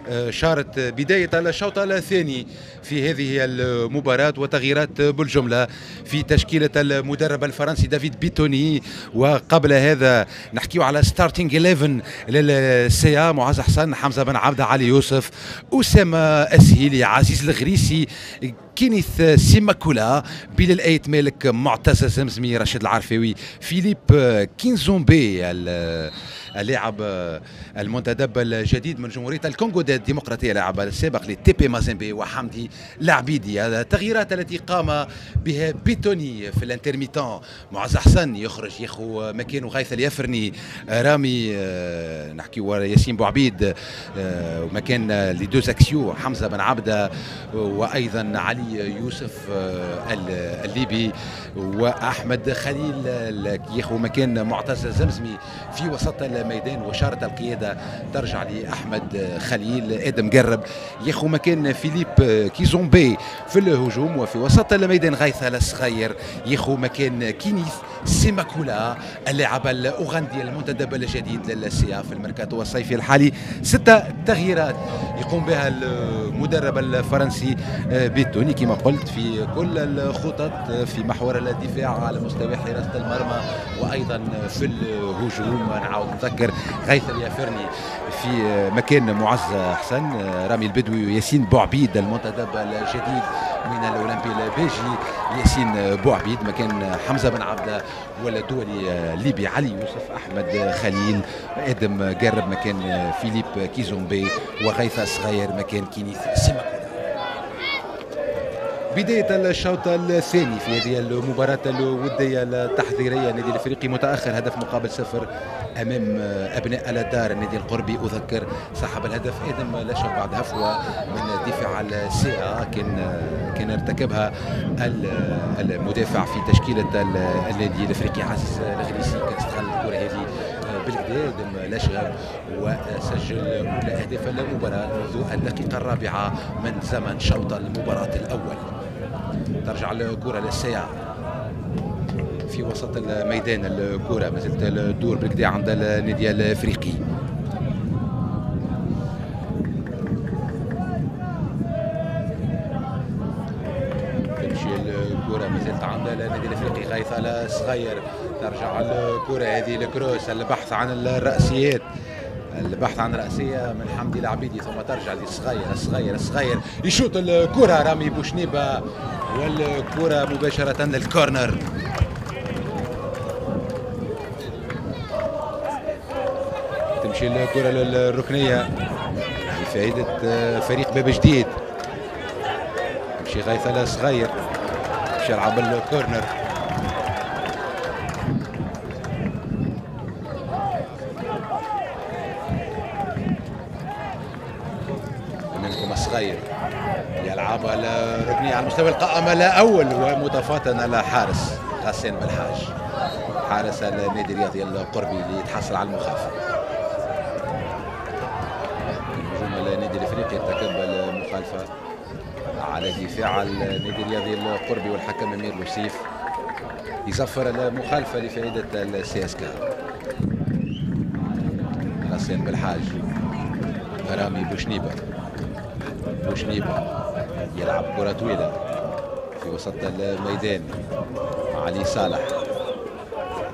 آه، شارة بداية الشوط الثاني في هذه المباراة وتغييرات بالجملة في تشكيلة المدرب الفرنسي دافيد بيتوني. وقبل هذا نحكيو على starting 11 لل CA معز حسن حمزة بن عبد علي يوسف أسامة أسهيلي عزيز الغريسي. كينيث سيماكولا بلال آيت مالك معتز زمزمي رشيد العرفاوي فيليب كينزومبي اللاعب المنتدب الجديد من جمهورية الكونغو الديمقراطية لاعب السابق ل TP Mazembe وحمدي العبيدي التغييرات التي قام بها بيتوني في ال entre mi-temps معز حسن يخرج ياخو مكانه غيث اليفرني رامي آه، نحكي ياسين بوعبيد آه، ومكان لي أكسيو حمزة بن عبدة وأيضا علي يوسف آه، الليبي وأحمد خليل ياخو مكان معتز الزمزمي في وسط الميدان وشارة القيادة ترجع لأحمد خليل آدم قرب. ياخو مكان فيليب كيزومبي في الهجوم وفي وسط الميدان غيث الصغير. ياخو مكان كينيث سيماكولا اللاعب الأوغندي المنتدب الجديد لل CA في الميركاتو الصيفي الحالي. ستة تغييرات يقوم بها المدرب الفرنسي بيتوني. كما قلت في كل الخطط في محور الدفاع على مستوى حراسة المرمى وأيضا في الهجوم. نعاود نذكر غيث اليافرني في مكان معز حسن رامي البدوي وياسين بوعبيد المنتدب الجديد من الأولمبي البيجي ياسين بوعبيد مكان حمزة بن عبده والدولي الليبي علي يوسف أحمد خليل إدم قرب مكان فيليب كيزومبي وغيث الصغير مكان كينيث سيماكو بداية الشوط الثاني في هذه المباراة الودية التحضيرية النادي الإفريقي متأخر هدف مقابل صفر أمام أبناء الدار النادي القربي أذكر صاحب الهدف آدم لاشب بعد هفوة من دفاع ال CA كان كان ارتكبها المدافع في تشكيلة النادي الإفريقي عزيز الغريسي كان استغل الكرة هذه بالكدا دم لاشغب وسجل اولى أهداف المباراه منذ الدقيقه الرابعة من زمن شوط المباراة الأول. ترجع الكرة للسيا في وسط الميدان الكرة ما زلت الدور بالكدا عند النادي الإفريقي. تمشي الكرة ما زلت عند النادي الإفريقي غيث صغير ترجع الكرة. هذه الكروس البحث عن الرأسيات. البحث عن رأسية من حمدي العبيدي ثم ترجع للصغير الصغير الصغير. يشوط الكرة. رامي بوشنيبة. والكرة مباشرة للكورنر. تمشي الكرة للركنية. لفائدة فريق باب جديد. تمشي غيثلة صغير باش يلعب الكورنر منكم الصغير يلعب الركنية على مستوى القائمة الأول ومتفاطن على حارس غسان بالحاج حارس النادي الرياضي القربي اللي يتحصل على المخافة. نجوم النادي الإفريقي ارتكب المخالفة على دفاع النادي الرياضي القربي والحكم أمير لوسيف يصفر المخالفة لفائدة ال CSK. بالحاج رامي بوشنيبه بوشنيبه يلعب كرة طويلة في وسط الميدان. علي صالح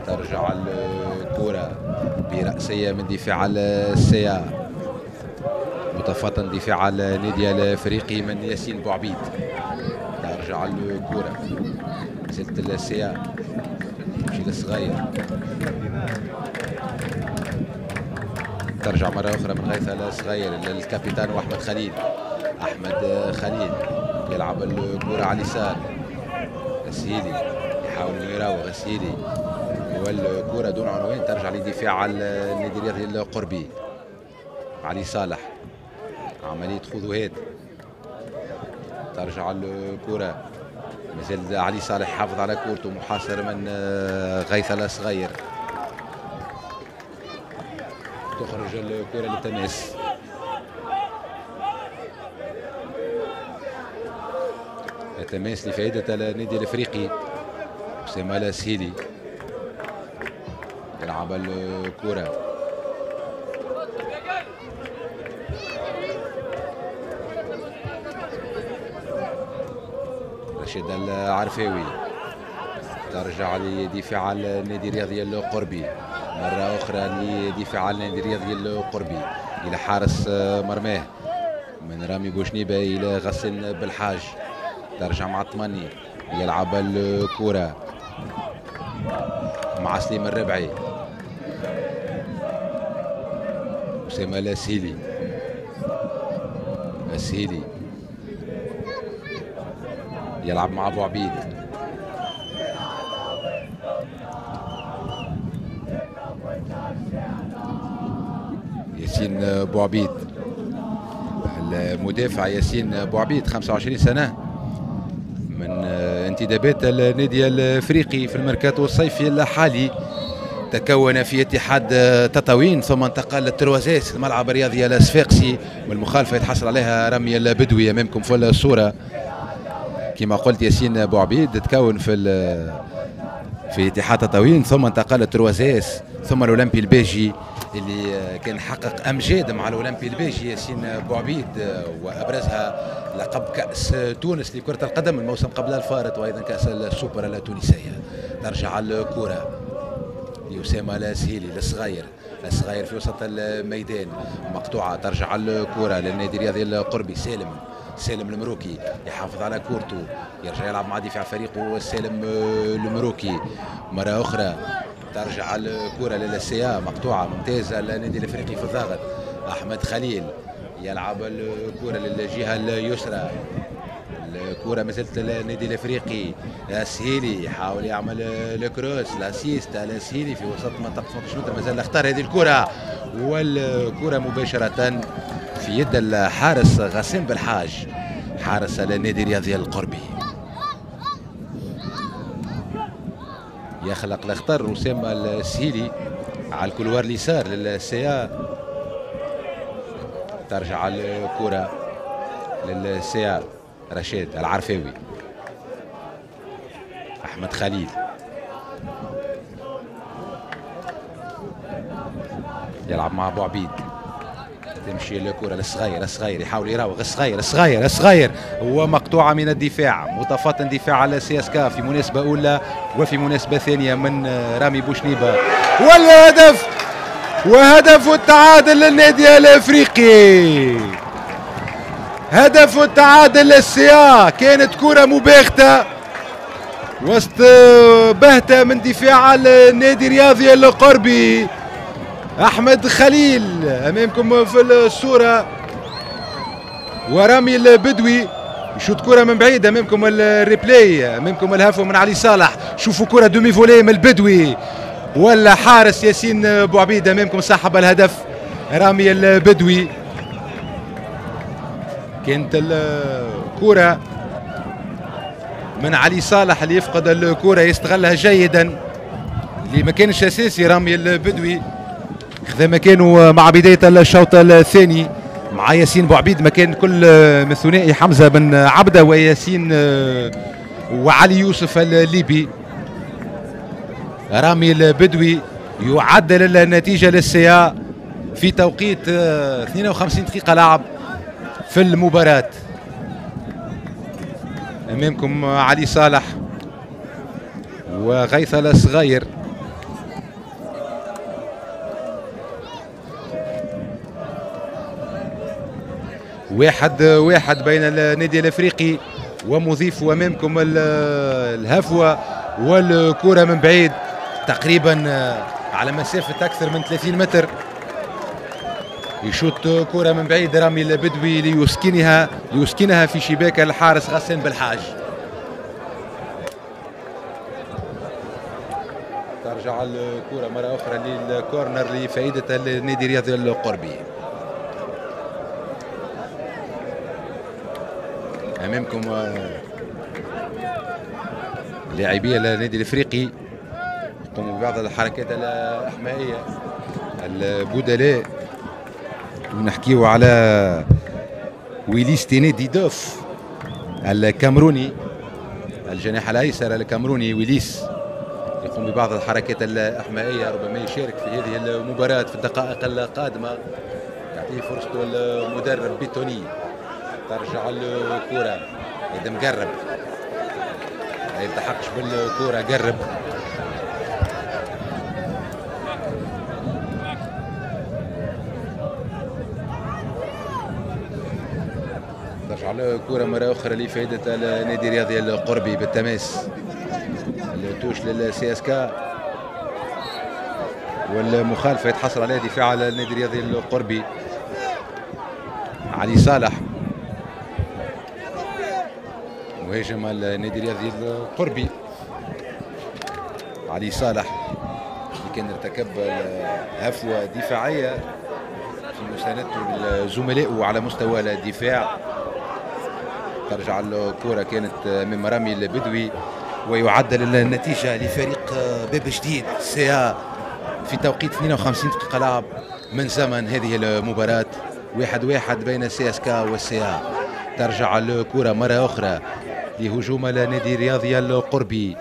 ترجع الكرة برأسية من دفاع السيا. متفاطن دفاع النادي الأفريقي من ياسين بوعبيد. ترجع الكرة. زلت السيا. جيل الصغير ترجع مرة أخرى من غيث الصغير للكابيتان وأحمد خليل. أحمد خليل يلعب الكرة على اليسار. غسيلي يحاول انه يراوغ غسيلي. والكرة دون عنوان ترجع لدفاع النادي الرياضي القربي. علي صالح عملية خذوهات. ترجع الكرة. مازال علي صالح حافظ على كورته محاصر من غيث الصغير تخرج الكرة للتماس التماس لفائدة النادي الإفريقي أسامة السهيلي يلعب الكرة. رشيد العرفاوي. ترجع لدفاع النادي الرياضي القربي. مرة أخرى لدفاع النادي الرياضي القربي. إلى حارس مرماه. من رامي بوشنيبة إلى غسان بالحاج. ترجع مع الثمانية يلعب الكرة مع سليم الربعي. أسامة الأسهيلي السهيلي يلعب مع أبو عبيد. ياسين بوعبيد المدافع ياسين بوعبيد 25 سنة. انتدابات النادي الافريقي في الميركاتو الصيفي الحالي. تكون في اتحاد تطاوين ثم انتقل لل trois S الملعب الرياضي الصفاقسي والمخالفة يتحصل عليها رمي البدوي أمامكم في الصورة. كما قلت ياسين بوعبيد تكون في في اتحاد تطاوين ثم انتقل لل trois S ثم الأولمبي الباجي. اللي كان حقق أمجاد مع الأولمبي الباجي ياسين بوعبيد وأبرزها لقب كأس تونس لكرة القدم الموسم قبل الفارط وأيضا كأس السوبر التونسية. ترجع الكره لاسامه الأسهيلي الصغير الصغير في وسط الميدان. مقطوعة ترجع الكره للنادي الرياضي القربي سالم. سالم المروكي يحافظ على كورته. يرجع يلعب مع دفاع فريقه سالم المروكي. مرة أخرى ترجع الكرة للسيا مقطوعة ممتازة النادي الإفريقي في الضغط. أحمد خليل يلعب الكرة للجهة اليسرى. الكرة مازالت للنادي الإفريقي. السهيلي يحاول يعمل الكروس الأسيست السهيلي في وسط منطقة 18 متر مازال اختار هذه الكرة. والكرة مباشرة في يد الحارس غسان بالحاج حارس النادي الرياضي القربي. يخلق الأخطر اسامه السهيلي على الكولوار اليسار للسيا. ترجع الكرة للسيا رشيد العرفاوي. أحمد خليل. يلعب مع أبو عبيد. تمشي الكرة للصغير الصغير يحاول يراوغ الصغير الصغير الصغير. ومقطوعة من الدفاع. متفاطن دفاع على CSK في مناسبة أولى وفي مناسبة ثانية من رامي بوشنيبة. والهدف وهدف التعادل للنادي الإفريقي. هدف التعادل لل CA كانت كرة مباغتة وسط بهتة من دفاع النادي الرياضي القربي. أحمد خليل أمامكم في الصورة. ورامي البدوي يشوط كرة من بعيد أمامكم ال replay أمامكم الهفو من علي صالح. شوفوا كرة demi-volée من البدوي ولا حارس ياسين بوعبيد أمامكم صاحب الهدف رامي البدوي. كانت الكرة من علي صالح اللي يفقد الكرة يستغلها جيدا اللي ما كانش أساسي رامي البدوي. خذا مكانه مع بداية الشوط الثاني مع ياسين بوعبيد مكان كل من ثنائي حمزة بن عبدة وياسين وعلي يوسف الليبي. رامي البدوي يعدل النتيجة للسيا في توقيت 52 دقيقة لعب في المباراة. أمامكم علي صالح وغيث الصغير واحد واحد بين النادي الافريقي ومضيف امامكم الهفوة والكرة من بعيد تقريبا على مسافة أكثر من 30 متر. يشوط كرة من بعيد رامي البدوي ليسكنها ليسكنها في شباك الحارس غسان بالحاج. ترجع الكرة مرة أخرى للكورنر لفائدة النادي الرياضي القربي. أمامكم لاعبي النادي الإفريقي. يقوموا ببعض الحركات الأحمائية البدلاء. ونحكيو على ويليس تيني ديدوف الكامروني الجناح الأيسر الكامروني ويليس. يقوم ببعض الحركات الأحمائية ربما يشارك في هذه المباراة في الدقائق القادمة. يعطيه فرصته المدرب بيتوني ترجع الكرة إذا مقرب. ما يلتحقش بالكرة قرب. ترجع الكرة مرة أخرى لفائدة النادي الرياضي القربي بالتماس. التوش للسي إس كا. والمخالفة يتحصل عليها دفاع النادي الرياضي القربي. علي صالح. مهاجم النادي الرياضي القربي. علي صالح اللي كان ارتكب هفوة دفاعية في مساندته لزملائه على مستوى الدفاع. ترجع الكرة كانت من رامي البدوي ويعدل النتيجة لفريق باب جديد. CA في توقيت 52 دقيقة لعب من زمن هذه المباراة. واحد واحد بين سي إس كا والسيا ترجع الكرة مرة أخرى. لهجوم النادي الرياضي القربي.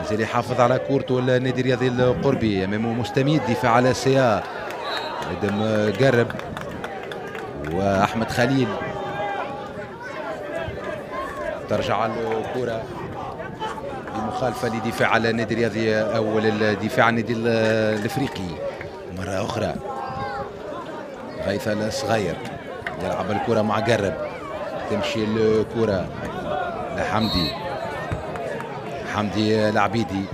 نزل يحافظ على كورته النادي الرياضي القربي امامه مستميت دفاع على CA آدم قرب وأحمد خليل. ترجع الكرة بمخالفة لدفاع على النادي الرياضي أو الدفاع النادي الأفريقي. مرة أخرى. غيث الصغير يلعب الكرة مع قرب. تمشي الكرة. لحمدي. حمدي العبيدي.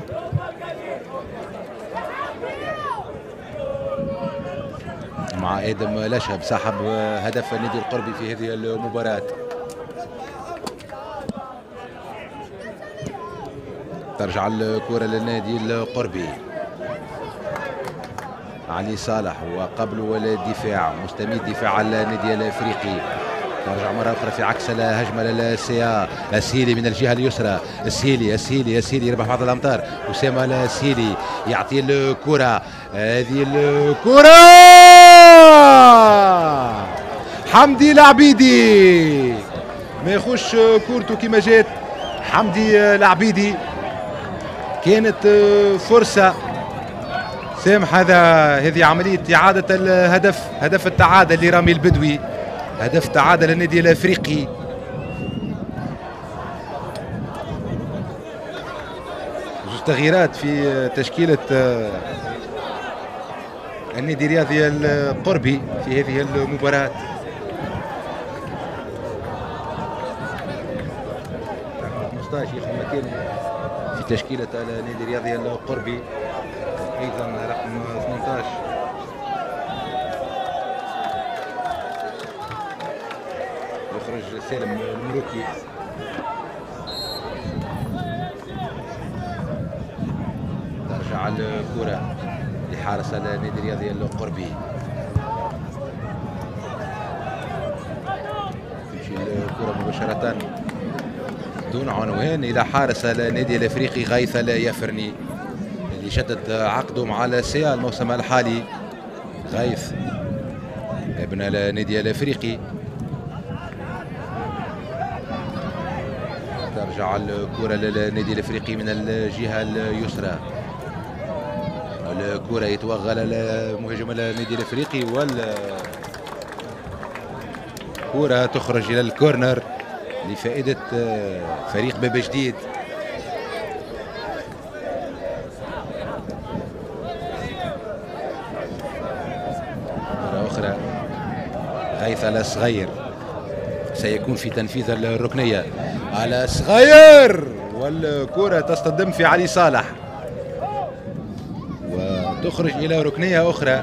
مع آدم لشهب صاحب هدف النادي القربي في هذه المباراة. ترجع الكرة للنادي القربي. علي صالح وقبله الدفاع مستميت دفاع النادي الإفريقي. ترجع مرة أخرى في عكس الهجمة للسيا السيلي من الجهة اليسرى. السيلي السيلي السيلي يربح بعض الأمتار أسامة السيلي يعطي الكرة. هذه الكرة! حمدي العبيدي ما يخش كورته كما جات. حمدي العبيدي كانت فرصة. سامح هذا هذه عملية إعادة الهدف. هدف التعادل لرامي البدوي. هدف تعادل النادي الافريقي. جوج تغييرات في تشكيلة النادي الرياضي القربي في هذه المباراة. في تشكيلة النادي الرياضي القربي. أيضا سالم المروكي ترجع الكرة لحارس النادي الرياضي القربي. تمشي الكرة مباشرة دون عنوان إلى حارس النادي الأفريقي غيث اليافرني اللي شدد عقده مع السيا الموسم الحالي. غيث ابن النادي الإفريقي. ترجع الكرة للنادي الإفريقي من الجهة اليسرى. الكرة يتوغل المهاجم النادي الإفريقي وال كرة تخرج إلى الكورنر لفائدة فريق باب جديد. مرة أخرى غيث الصغير. سيكون في تنفيذ الركنية. على صغير والكرة تصطدم في علي صالح. وتخرج إلى ركنية أخرى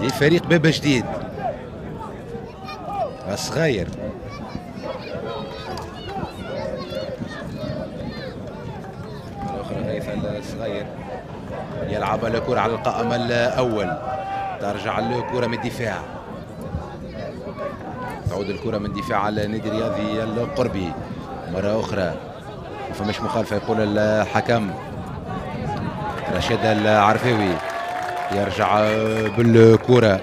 لفريق باب جديد. صغير أخرى غيث الصغير؟ يلعب الكرة على القائم الأول. ترجع الكرة من الدفاع. تعود الكرة من دفاع على النادي الرياضي القربي. مرة أخرى فمش مخالفة يقول الحكم. رشيد العرفاوي يرجع بالكرة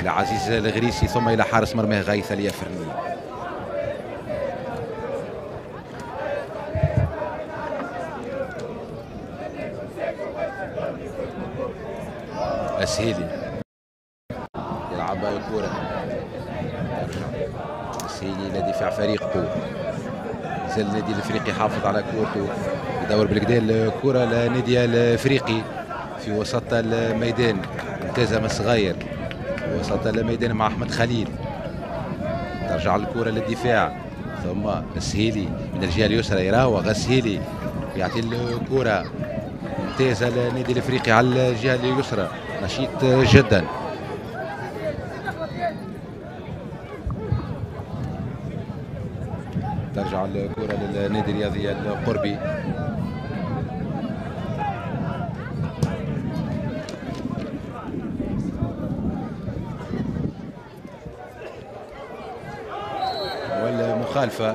إلى عزيز الغريسي ثم إلى حارس مرمى غيث اليافرني. السهيلي يلعب الكرة السهيلي إلى دفاع فريقه زال النادي الإفريقي حافظ على كورته يدور بالكدا الكرة للنادي الإفريقي في وسط الميدان. التزم الصغير في وسط الميدان مع أحمد خليل. ترجع الكرة للدفاع. ثم السهيلي من الجهة اليسرى يراوغ السهيلي يعطي الكرة. ممتازة للنادي الإفريقي على الجهة اليسرى. نشيط جدا ترجع الكرة الرياضي القربي. والمخالفة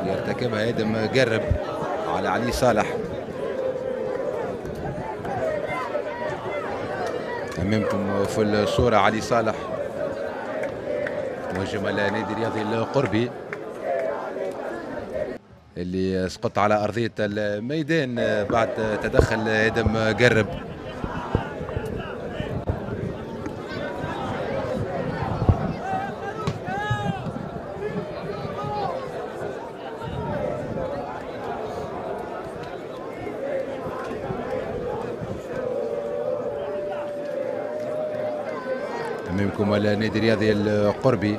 اللي ارتكبها إدم قرب على علي صالح. أمامكم في الصورة علي صالح. مهاجم النادي الرياضي القربي. اللي سقط على أرضية الميدان بعد تدخل آدم قرب أمامكم النادي الرياضي القربي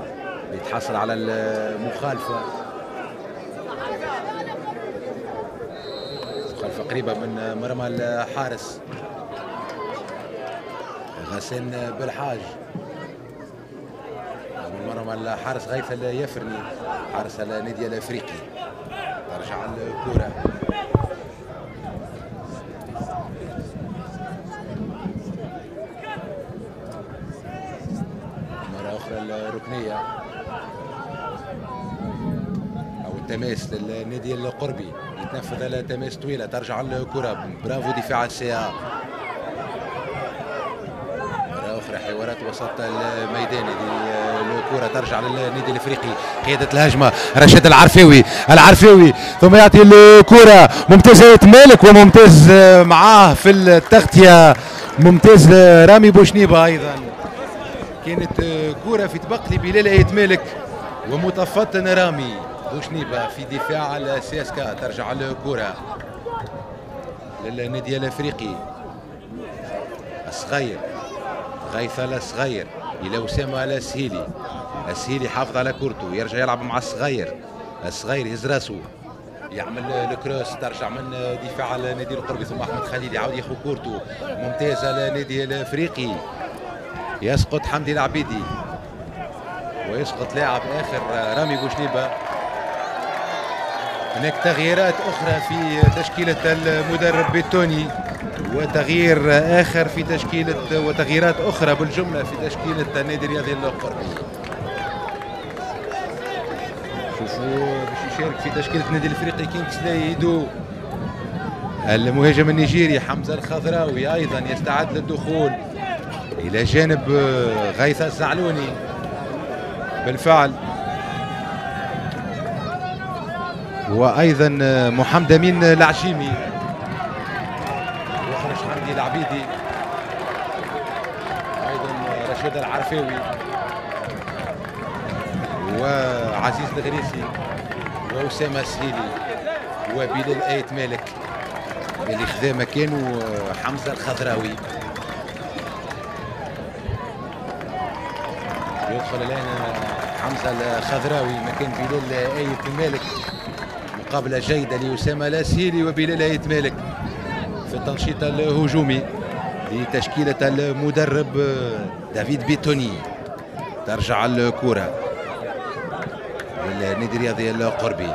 يتحصل على المخالفة مخالفه قريبة من مرمى الحارس. غسان بالحاج. من مرمى الحارس غيث اليفرني حارس النادي الأفريقي. ترجع الكرة. الركنية. أو التماس للنادي القربي. يتنفذ التماس طويلة ترجع الكره برافو دفاع السي أخرى حوارات وسط الميدان الكرة ترجع للنادي الإفريقي. قيادة الهجمة رشاد العرفاوي. العرفاوي ثم يعطي الكرة. ممتاز مالك وممتاز معاه في التغطية ممتاز رامي بوشنيبة أيضا. كانت كرة في طبق لبلال آيت مالك ومتفطن رامي. بوشنيبه في دفاع ال CSK. ترجع الكره للنادي الافريقي. الصغير غيث الصغير إلى أسامة على السهيلي السهيلي حافظ على كورته يرجع يلعب مع الصغير. الصغير يهز راسه يعمل ال cross ترجع من دفاع النادي القربي ثم أحمد خليل يعاود ياخذ كورته ممتاز على النادي الإفريقي. يسقط حمدي العبيدي. ويسقط لاعب آخر رامي بوشنيبه هناك تغييرات أخرى في تشكيلة المدرب بيتوني وتغيير آخر في تشكيلة وتغييرات أخرى بالجملة في تشكيلة النادي الرياضي القربي شوفوا باش يشارك في تشكيلة النادي الإفريقي كينغز لايدو المهاجم النيجيري حمزة الخضراوي أيضا يستعد للدخول إلى جانب غيث الزعلوني. بالفعل وأيضا محمد أمين العشيمي. وخرج حمدي العبيدي. أيضا رشيد العرفاوي وعزيز الغريسي. وأسامة السهيلي. وبلال آيت مالك. اللي خذا مكانه حمزة الخضراوي. يدخل الآن حمزة الخضراوي. مكان بلال آيت مالك. مقابله جيده لاسامه الاسيلي وبلال ايت مالك في التنشيط الهجومي لتشكيلة المدرب دافيد بيتوني. ترجع الكرة للنادي الرياضي القربي.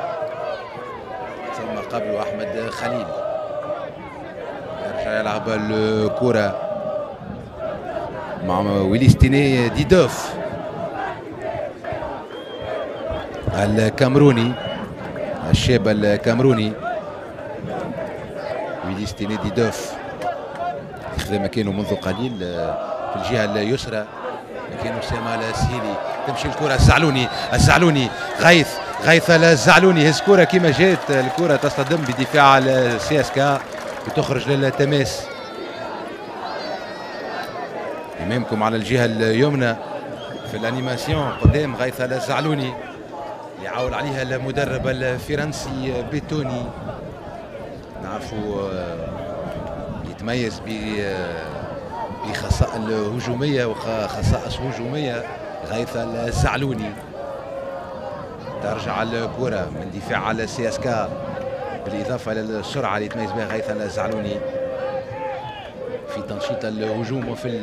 ثم قبله أحمد خليل. يرجع يلعب الكرة مع ويليستيني ديدوف. الكامروني. الشاب الكامروني ويليستيني ديدوف خذا مكانه منذ قليل في الجهة اليسرى. مكان اسامه السهيلي تمشي الكرة الزعلوني الزعلوني. غيث غيث الزعلوني. هز كرة كما جات. الكرة تصطدم بدفاع ال CSK وتخرج للتماس. أمامكم على الجهة اليمنى. في ال animation قدام غيث الزعلوني. يعول عليها المدرب الفرنسي بيتوني. نعرفوا يتميز بخصائص الهجومية وخصائص هجومية غيث الزعلوني. ترجع الكرة من دفاع على CSK بالإضافة إلى السرعة اللي يتميز بها غيث الزعلوني. في تنشيط الهجوم وفي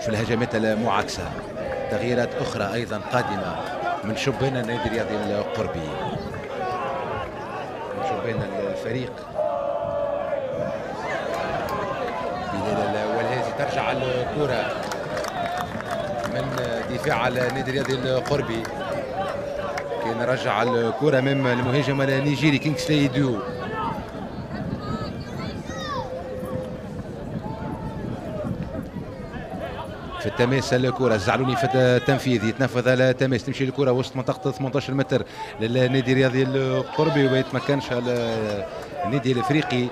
في الهجمات المعاكسة. تغييرات أخرى أيضا قادمة. من شبان النادي الرياضي القربي. من شبان الفريق. بلال والهازي ترجع الكرة من دفاع النادي الرياضي القربي. كان رجع الكرة امام المهاجم النيجيري كينغسلي ديو في التماس الكرة. الزعلوني في التنفيذ. يتنفذ على التماس تمشي الكرة وسط منطقة 18 متر للنادي الرياضي القربي وما يتمكنش النادي الإفريقي.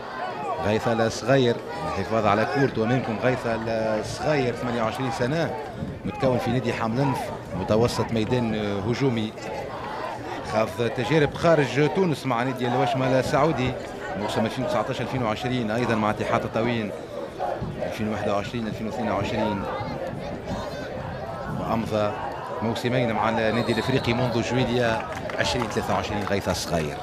غيث الصغير الحفاظ على كورته امامكم غيث الصغير 28 سنة متكون في نادي حملنف متوسط ميدان هجومي. خاض تجارب خارج تونس مع نادي الوشمة السعودي موسم 2019 2020 أيضا مع اتحاد تطاوين 2021 2022 وامضى موسمين مع النادي الإفريقي منذ جويليا 2023 غيث الصغير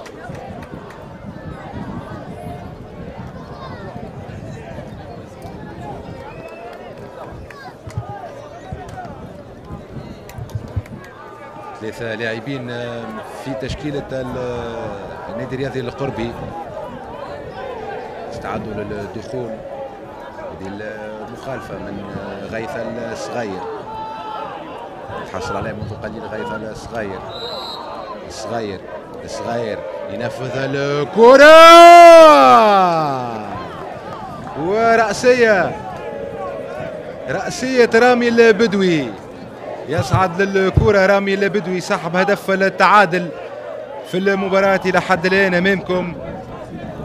ثلاثة لاعبين في تشكيلة النادي الرياضي القربي. استعدوا للدخول هذه المخالفة من غيث الصغير. تحصل عليه منذ قليل غيث الصغير. الصغير الصغير. ينفذ الكرة! ورأسية. رأسية رامي البدوي. يصعد للكرة رامي البدوي صاحب هدف التعادل في المباراة إلى حد الآن أمامكم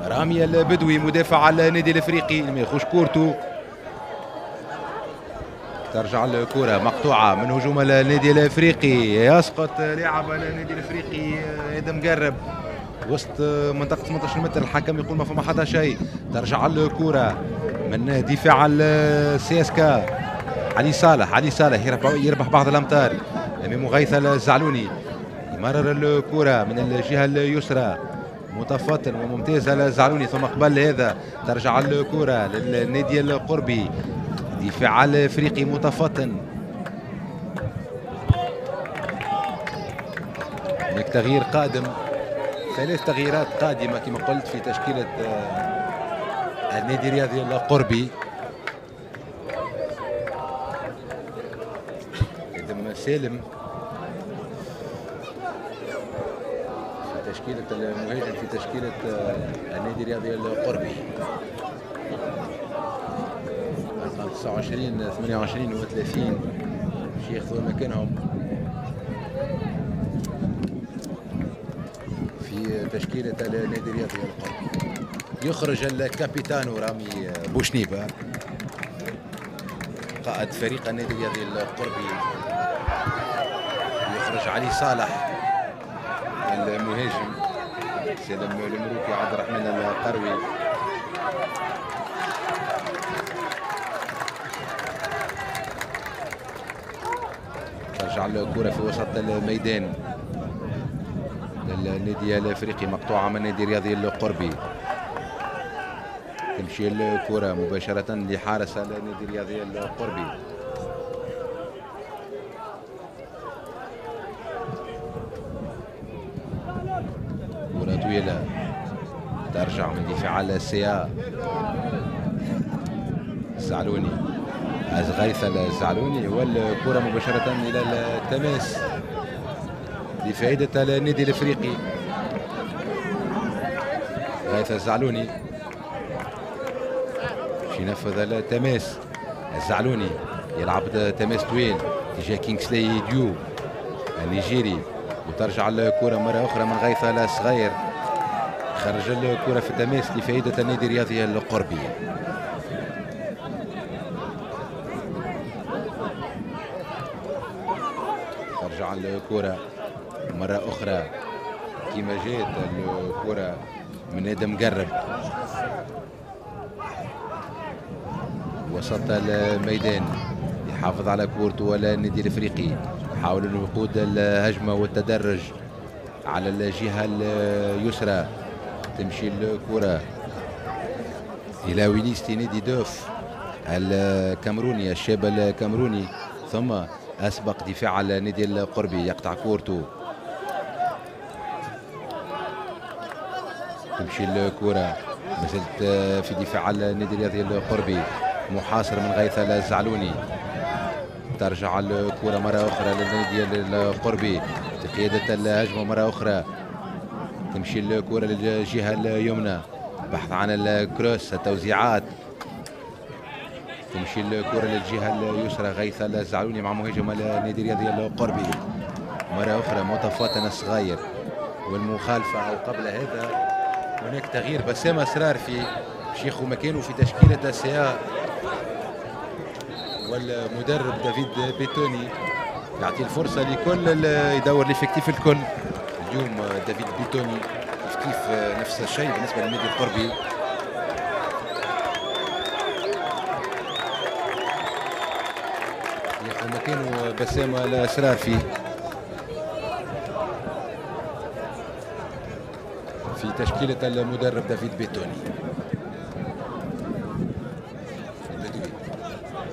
رامي البدوي مدافع النادي الإفريقي ما يخش كورته ترجع الكرة مقطوعة من هجوم النادي الإفريقي. يسقط لاعب النادي الإفريقي آدم مقرب. وسط منطقة 18 متر الحكم يقول ما فما حتى شيء. ترجع الكرة من دفاع السياسكا علي صالح علي صالح يربح بعض الأمتار. أمام غيث الزعلوني. يمرر الكرة من الجهة اليسرى. متفطن وممتاز الزعلوني ثم قبل هذا ترجع الكرة للنادي القربي. دفاع الافريقي متفطن هناك تغيير قادم ثلاث تغييرات قادمة كما قلت في تشكيلة آه، النادي الرياضي القربي. آدم سالم في تشكيلة المهاجم في تشكيلة آه، النادي الرياضي القربي. 29 28 و 30 باش ياخذوا مكانهم. في تشكيلة النادي الرياضي يخرج الكابيتانو رامي بوشنيبة. قائد فريق النادي الرياضي القربي. يخرج علي صالح المهاجم سلم الملوكي عبد الرحمن القروي. الكرة في وسط الميدان للنادي الافريقي مقطوعة من النادي الرياضي القربي. تمشي الكرة مباشرة لحارس النادي الرياضي القربي. كرة طويلة ترجع من دفاع السيا الزعلوني غيث الزعلوني والكرة مباشرة إلى التماس لفائدة النادي الإفريقي. غيث الزعلوني. باش ينفذ التماس الزعلوني يلعب تماس طويل تجاه كينغسلي ديو النيجيري. وترجع الكرة مرة أخرى من غيث الصغير خرج الكرة في التماس لفائدة النادي الرياضي القربي ترجع الكرة مرة أخرى. كما جات الكرة من آدم مقرب وسط الميدان يحافظ على كورته ولا النادي الإفريقي. يحاول انه يقود الهجمة والتدرج على الجهة اليسرى. تمشي الكرة إلى ويليس نادي دوف الكامروني الشاب الكامروني. ثم أسبق دفاع النادي القربي. يقطع كورته تمشي الكرة. ما زلت في دفاع النادي الرياضي القربي. محاصر من غيث الزعلوني. ترجع الكرة مرة أخرى للنادي القربي. قيادة الهجمة مرة أخرى. تمشي الكرة للجهة اليمنى. بحث عن الكروس التوزيعات. تمشي الكرة للجهة اليسرى غيث الزعلوني مع مهاجم النادي الرياضي القربي. مرة أخرى متفاطن الصغير والمخالفة أو قبل هذا هناك تغيير بسام السرارفي شيخ مكانه في تشكيلة ال CA والمدرب دافيد بيتوني يعطي الفرصة لكل يدور ال effectif الكل. اليوم دافيد بيتوني كيف نفس الشيء بالنسبة للنادي القربي؟ ياخذ مكانه بسام السرارفي. في تشكيلة المدرب دافيد بيتوني. البدوي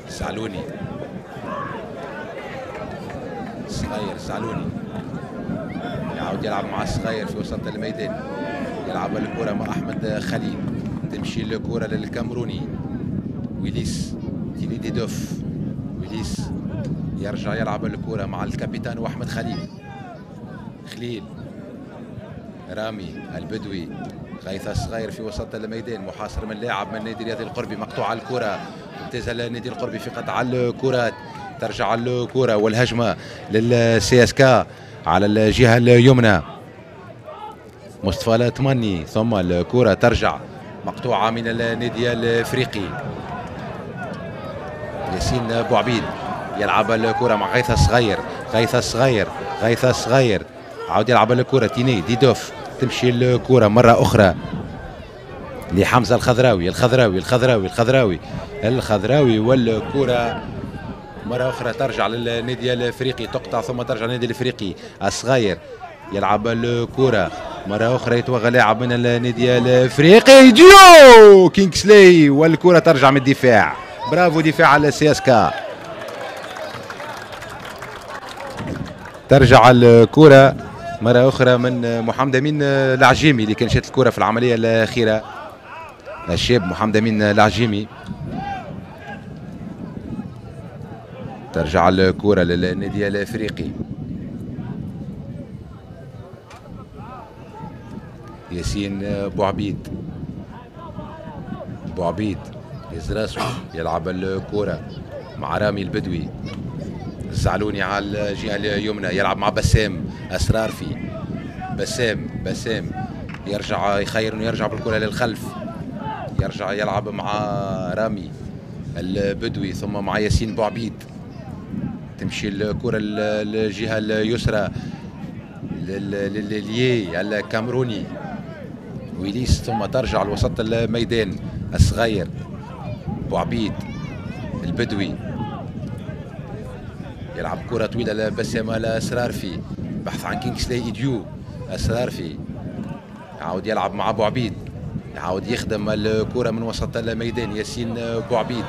سعلوني صغير سعلوني يعود يلعب مع الصغير في وسط الميدان. يلعب الكرة مع أحمد خليل. تمشي الكرة للكامروني ويليس تيلي دي دوف ويليس. يرجع يلعب الكرة مع الكابيتان واحمد خليل. خليل رامي البدوي غيث الصغير في وسط الميدان محاصر من لاعب من نادي رياضي القربي مقطوع الكرة. امتاز النادي القربي في قطع الكرات ترجع الكرة والهجمة للسي إس كا على الجهة اليمنى. مصطفى التمني ثم الكرة ترجع مقطوعة من النادي الإفريقي. ياسين بوعبيد يلعب الكرة مع غيث الصغير غيث الصغير غيث الصغير. عاود يلعب الكرة تيني ديدوف. تمشي الكرة مرة أخرى لحمزة الخضراوي الخضراوي الخضراوي الخضراوي. الخضراوي والكرة مرة أخرى ترجع للنادي الأفريقي تقطع ثم ترجع للنادي الأفريقي. الصغير يلعب الكرة مرة أخرى يتوغى لاعب من النادي الأفريقي. ديو! كينغسلي والكرة ترجع من الدفاع. برافو دفاع على سي إس كا. ترجع الكرة مرة أخرى من محمد أمين العجيمي اللي كان شات الكرة في العملية الأخيرة. الشاب محمد أمين العجيمي. ترجع الكرة للنادي الأفريقي. ياسين بوعبيد بوعبيد يهز راسه يلعب الكرة مع رامي البدوي. الزعلوني على الجهة اليمنى يلعب مع بسام أسرار في بسام بسام. يرجع يخير يرجع بالكرة للخلف. يرجع يلعب مع رامي البدوي ثم مع ياسين بوعبيد. تمشي الكرة للجهة اليسرى لليي الكامروني ويليس ثم ترجع لوسط الميدان الصغير. بوعبيد البدوي. يلعب كرة طويلة لبسام الأسرار في بحث عن كينغسلي إيديو أسرار في يعاود يلعب مع بوعبيد يعاود يخدم الكرة من وسط الميدان ياسين بوعبيد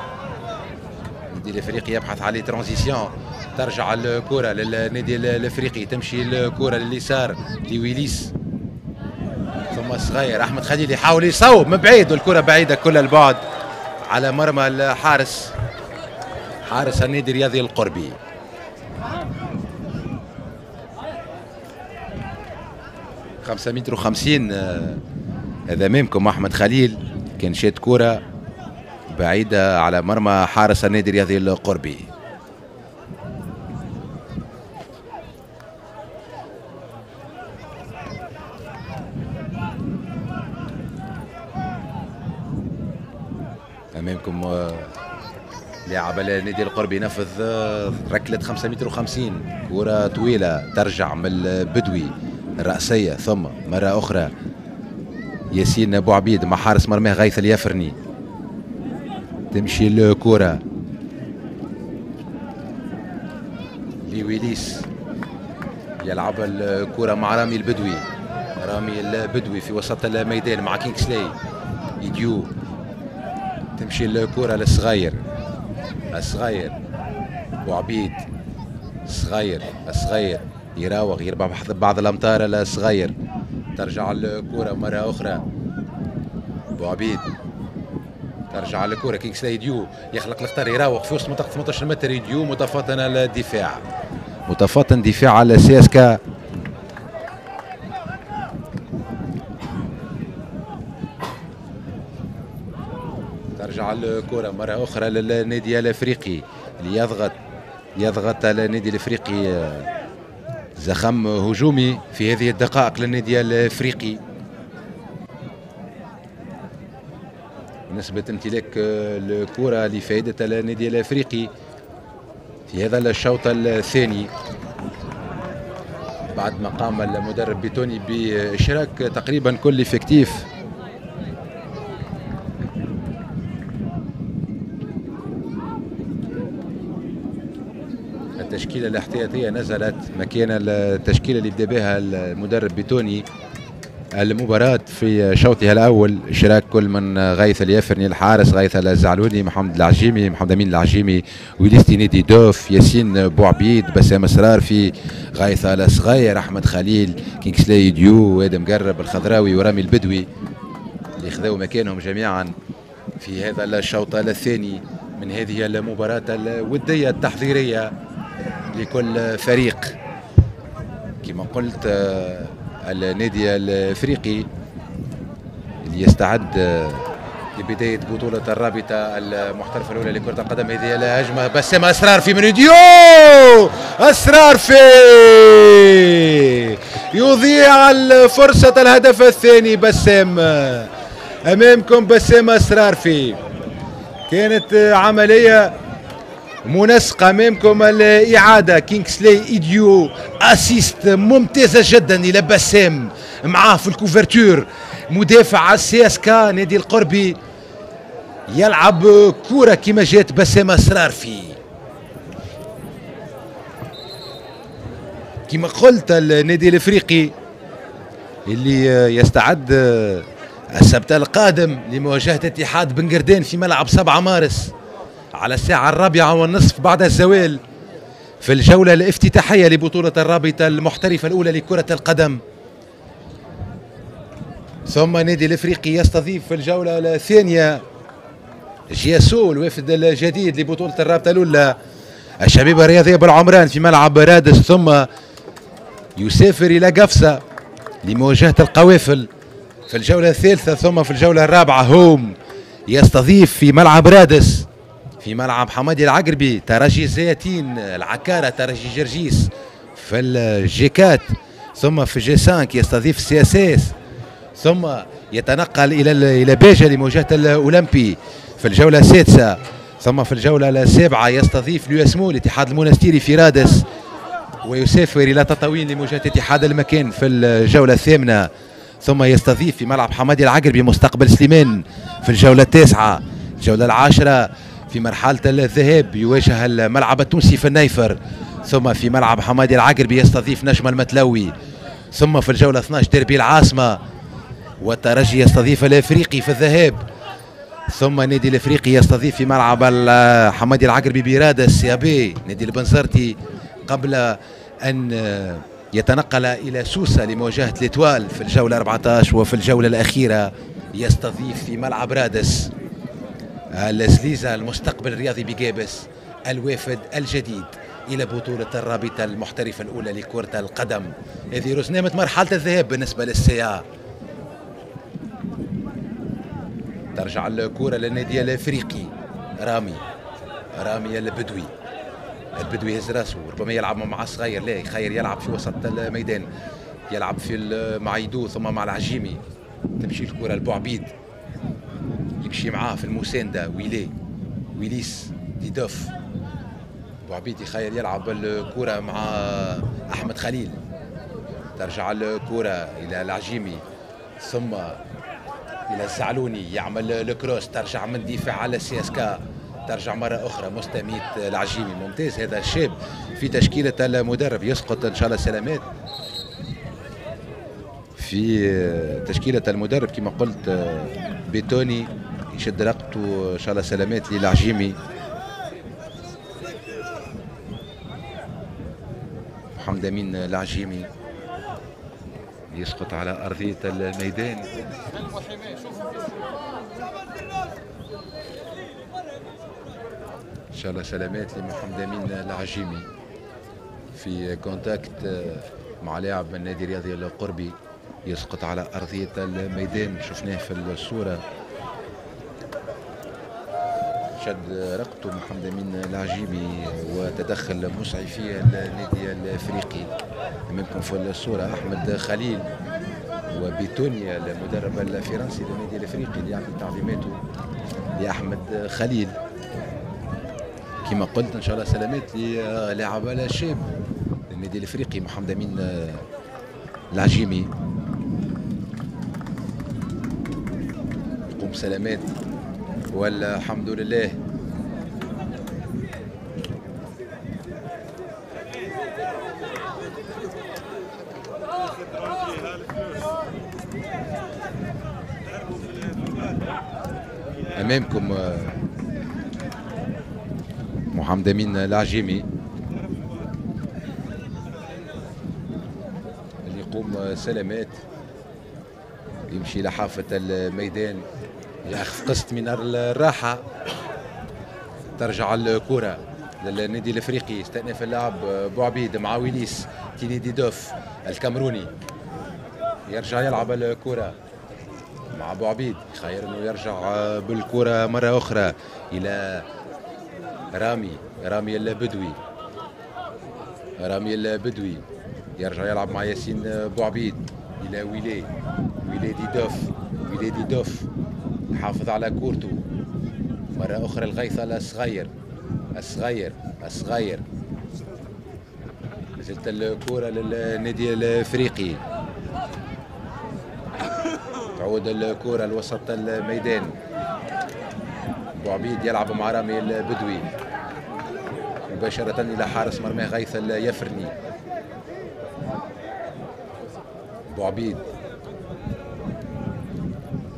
النادي الإفريقي يبحث على ترانزيسيون. ترجع الكرة للنادي الإفريقي. تمشي الكرة لليسار لويليس. ثم صغير أحمد خليل يحاول يصوب من بعيد والكرة بعيدة كل البعد على مرمى الحارس. حارس النادي الرياضي القربي. خمسة متر وخمسين هذا امامكم أحمد خليل كان شات كرة بعيدة على مرمى حارس النادي الرياضي القربي. أمامكم لاعب النادي القربي ينفذ ركلة 5 متر و50 كرة طويلة ترجع من البدوي. الرأسية ثم مرة أخرى ياسين أبو عبيد مع حارس مرماه غيث اليفرني تمشي الكرة لويليس يلعب الكرة مع رامي البدوي. رامي البدوي في وسط الميدان مع كينغسلي. يديو. تمشي الكرة للصغير. الصغير. وعبيد صغير. الصغير. يراوغ يربح بعض الامتار الصغير. ترجع الكرة مرة أخرى. بوعبيد ترجع الكرة. كينغسلي ديو يخلق الخطر يراوغ في وسط منطقة 18 متر. ديو متفاطن الدفاع. متفاطن دفاع على CSK ترجع الكرة مرة أخرى للنادي الأفريقي. اللي يضغط على النادي الأفريقي. زخم هجومي في هذه الدقائق للنادي الأفريقي. نسبة امتلاك الكرة لفائدة النادي الأفريقي في هذا الشوط الثاني. بعد ما قام المدرب بيتوني بإشراك تقريبا كل افكتيف التشكيلة الاحتياطية نزلت مكان التشكيلة اللي بدا بها المدرب بيتوني المباراة في شوطها الأول. اشراك كل من غيث اليافرني الحارس غيث الزعلوني محمد العجيمي محمد أمين العجيمي ويليستي نيدي دوف ياسين بوعبيد بسام أسرار في غيث الصغير أحمد خليل كينغسلي ديو آدم قرب الخضراوي ورامي البدوي اللي خذوا مكانهم جميعا في هذا الشوط الثاني من هذه المباراة الودية التحضيرية. لكل فريق. كما قلت آه، النادي الإفريقي اللي يستعد لبداية بطولة الرابطة المحترفة الأولى لكرة القدم. هذه الهجمة. بسام أسرار في من ديو أسرار في! يضيع فرصة الهدف الثاني بسام. أمامكم بسام السرارفي. كانت عملية منسقة أمامكم الإعادة. كينغسلي إيديو assist ممتازة جدا إلى بسام معاه في ال couverture مدافع ال CSK نادي القربي يلعب كرة كما جات بسام السرارفي كما قلت النادي الإفريقي اللي يستعد السبت القادم لمواجهة اتحاد بن قردان في ملعب 7 مارس. على الساعة الرابعة والنصف بعد الزوال في الجولة الافتتاحية لبطولة الرابطة المحترفة الأولى لكرة القدم. ثم نادي الإفريقي يستضيف في الجولة الثانية جياسو الوافد الجديد لبطولة الرابطة الأولى. الشبيبة الرياضية بالعمران في ملعب رادس ثم يسافر إلى قفصة لمواجهة القوافل في الجولة الثالثة ثم في الجولة الرابعة home يستضيف في ملعب رادس. في ملعب حمادي العقربي ترجي زيتين العكارة ترجي جرجيس في ال J quatre ثم في J 5 يستضيف ال CSS ثم يتنقل إلى إلى باجة لمواجهة الأولمبي في الجولة السادسة ثم في الجولة السابعة يستضيف l'USMo الاتحاد المونستيري في رادس ويسافر إلى تطاوين لمواجهة اتحاد المكان في الجولة الثامنة ثم يستضيف في ملعب حمادي العقربي مستقبل سليمان في الجولة التاسعة الجولة العاشرة في مرحلة الذهاب يواجه الملعب التونسي في النيفر ثم في ملعب حمادي العقربي يستضيف نجم المتلوي. ثم في الجولة 12 ديربي العاصمة. والترجي يستضيف الإفريقي في الذهاب. ثم نادي الإفريقي يستضيف في ملعب حمادي العقربي برادس يا بي نادي البنزرتي قبل أن يتنقل إلى سوسة لمواجهة الاتوال في الجولة 14 وفي الجولة الأخيرة يستضيف في ملعب رادس. الزليزه المستقبل الرياضي بجابس الوافد الجديد إلى بطولة الرابطة المحترفة الأولى لكرة القدم. هذه رسنامه مرحلة الذهاب بالنسبة للسيا ترجع الكرة للنادي الأفريقي. رامي. رامي البدوي. البدوي يهز راسه. ربما يلعب مع صغير. لا خير يلعب في وسط الميدان. يلعب في مع يدو ثم مع العجيمي. تمشي الكرة لبوعبيد يمشي معاه في المساندة ويلي ويليس ديدوف بوعبيد يخير يلعب الكرة مع أحمد خليل. ترجع الكرة إلى العجيمي ثم إلى الزعلوني يعمل ال cross ترجع من دفاع على CSK ترجع مرة أخرى مستميت العجيمي. ممتاز هذا الشاب في تشكيلة المدرب يسقط إن شاء الله سلامات. في تشكيلة المدرب كما قلت بيتوني يشد رقبته إن شاء الله سلامات للعجيمي. محمد أمين العجيمي يسقط على أرضية الميدان. إن شاء الله سلامات لمحمد أمين العجيمي في كونتاكت مع لاعب النادي الرياضي القربي. يسقط على أرضية الميدان. شفناه في الصورة. شد رقبته محمد أمين العجيبي وتدخل مسعفي النادي الأفريقي. منكم في الصورة أحمد خليل وبيتونيا المدرب الفرنسي للنادي الأفريقي اللي يعطي تعظيماته لأحمد خليل. كما قلت إن شاء الله سلامات للاعب الشاب للنادي الأفريقي محمد أمين العجيمي يقوم سلامات والحمد لله. أمامكم آه، محمد أمين العجيمي. اللي يقوم سلامات. يمشي لحافة الميدان. ياخذ قسط من الراحة. ترجع الكرة للنادي الإفريقي يستأنف اللعب بوعبيد مع ويليس تينيدي دوف الكامروني يرجع يلعب الكرة مع بوعبيد خير إنه يرجع بالكرة مرة أخرى إلى رامي رامي البدوي. رامي البدوي يرجع يلعب مع ياسين بوعبيد إلى ويلي. ويلي دي دوف ويلي دي دوف. حافظ على كورتو. مرة أخرى الغيث الصغير الصغير الصغير زلت الكرة للنادي الإفريقي. تعود الكرة لوسط الميدان. بوعبيد يلعب مع رامي البدوي. مباشرة إلى حارس مرمى غيث اليفرني. بوعبيد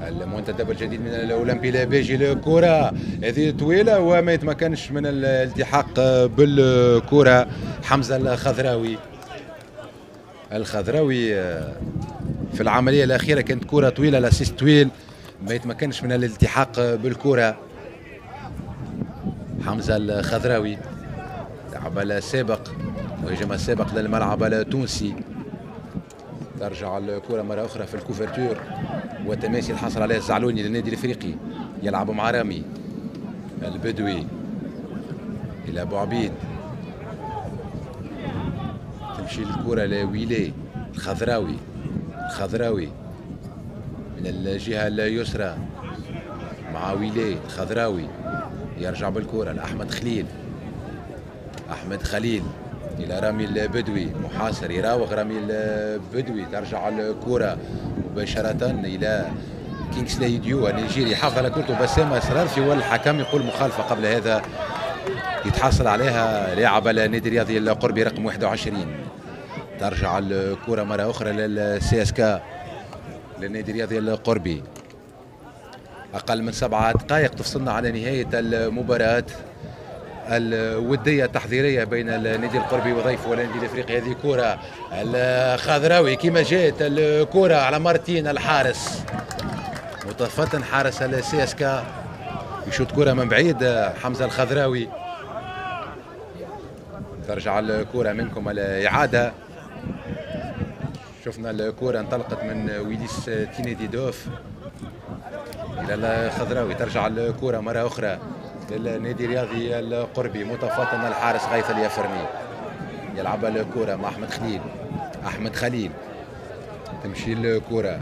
المنتدب الجديد من الأولمبي لابيجي الكره هذه طويلة وما يتمكنش من الالتحاق بالكرة. حمزة الخضراوي. الخضراوي في العملية الأخيرة كانت كرة طويلة لاسيست طويل. ما يتمكنش من الالتحاق بالكرة. حمزة الخضراوي. لعب السابق مهاجم السابق للملعب التونسي. ترجع الكرة مرة أخرى في الكوفرتور. والتماسي اللي حصل عليه الزعلوني للنادي الإفريقي. يلعب مع رامي البدوي إلى أبو عبيد. تمشي الكرة لويلي الخضراوي. الخضراوي من الجهة اليسرى. مع ويلي الخضراوي. يرجع بالكرة لأحمد خليل. أحمد خليل. إلى رامي البدوي محاصر يراوغ رامي البدوي ترجع الكرة مباشرة إلى كينغسلي ديو النيجيري حافظ على كرته بسام السرارفي والحكم يقول مخالفة قبل هذا يتحصل عليها لاعب النادي الرياضي القربي رقم 21 ترجع الكرة مرة أخرى لل CSK للنادي الرياضي القربي. أقل من سبعه دقائق تفصلنا على نهاية المباراة. الودية التحضيرية بين النادي القربي وضيفه والنادي الإفريقي. هذه كرة الخضراوي. كما جاءت الكرة على مرتين الحارس. متفتن حارس السي اس كا يشوط كرة من بعيد. حمزة الخضراوي. ترجع الكرة منكم الإعادة. شفنا الكرة انطلقت من ويليس تينيدي دوف. إلى الخضراوي. ترجع الكرة مرة أخرى. للنادي الرياضي القربي متفطن الحارس غيث اليفرني يلعب الكرة مع أحمد خليل. أحمد خليل. تمشي الكرة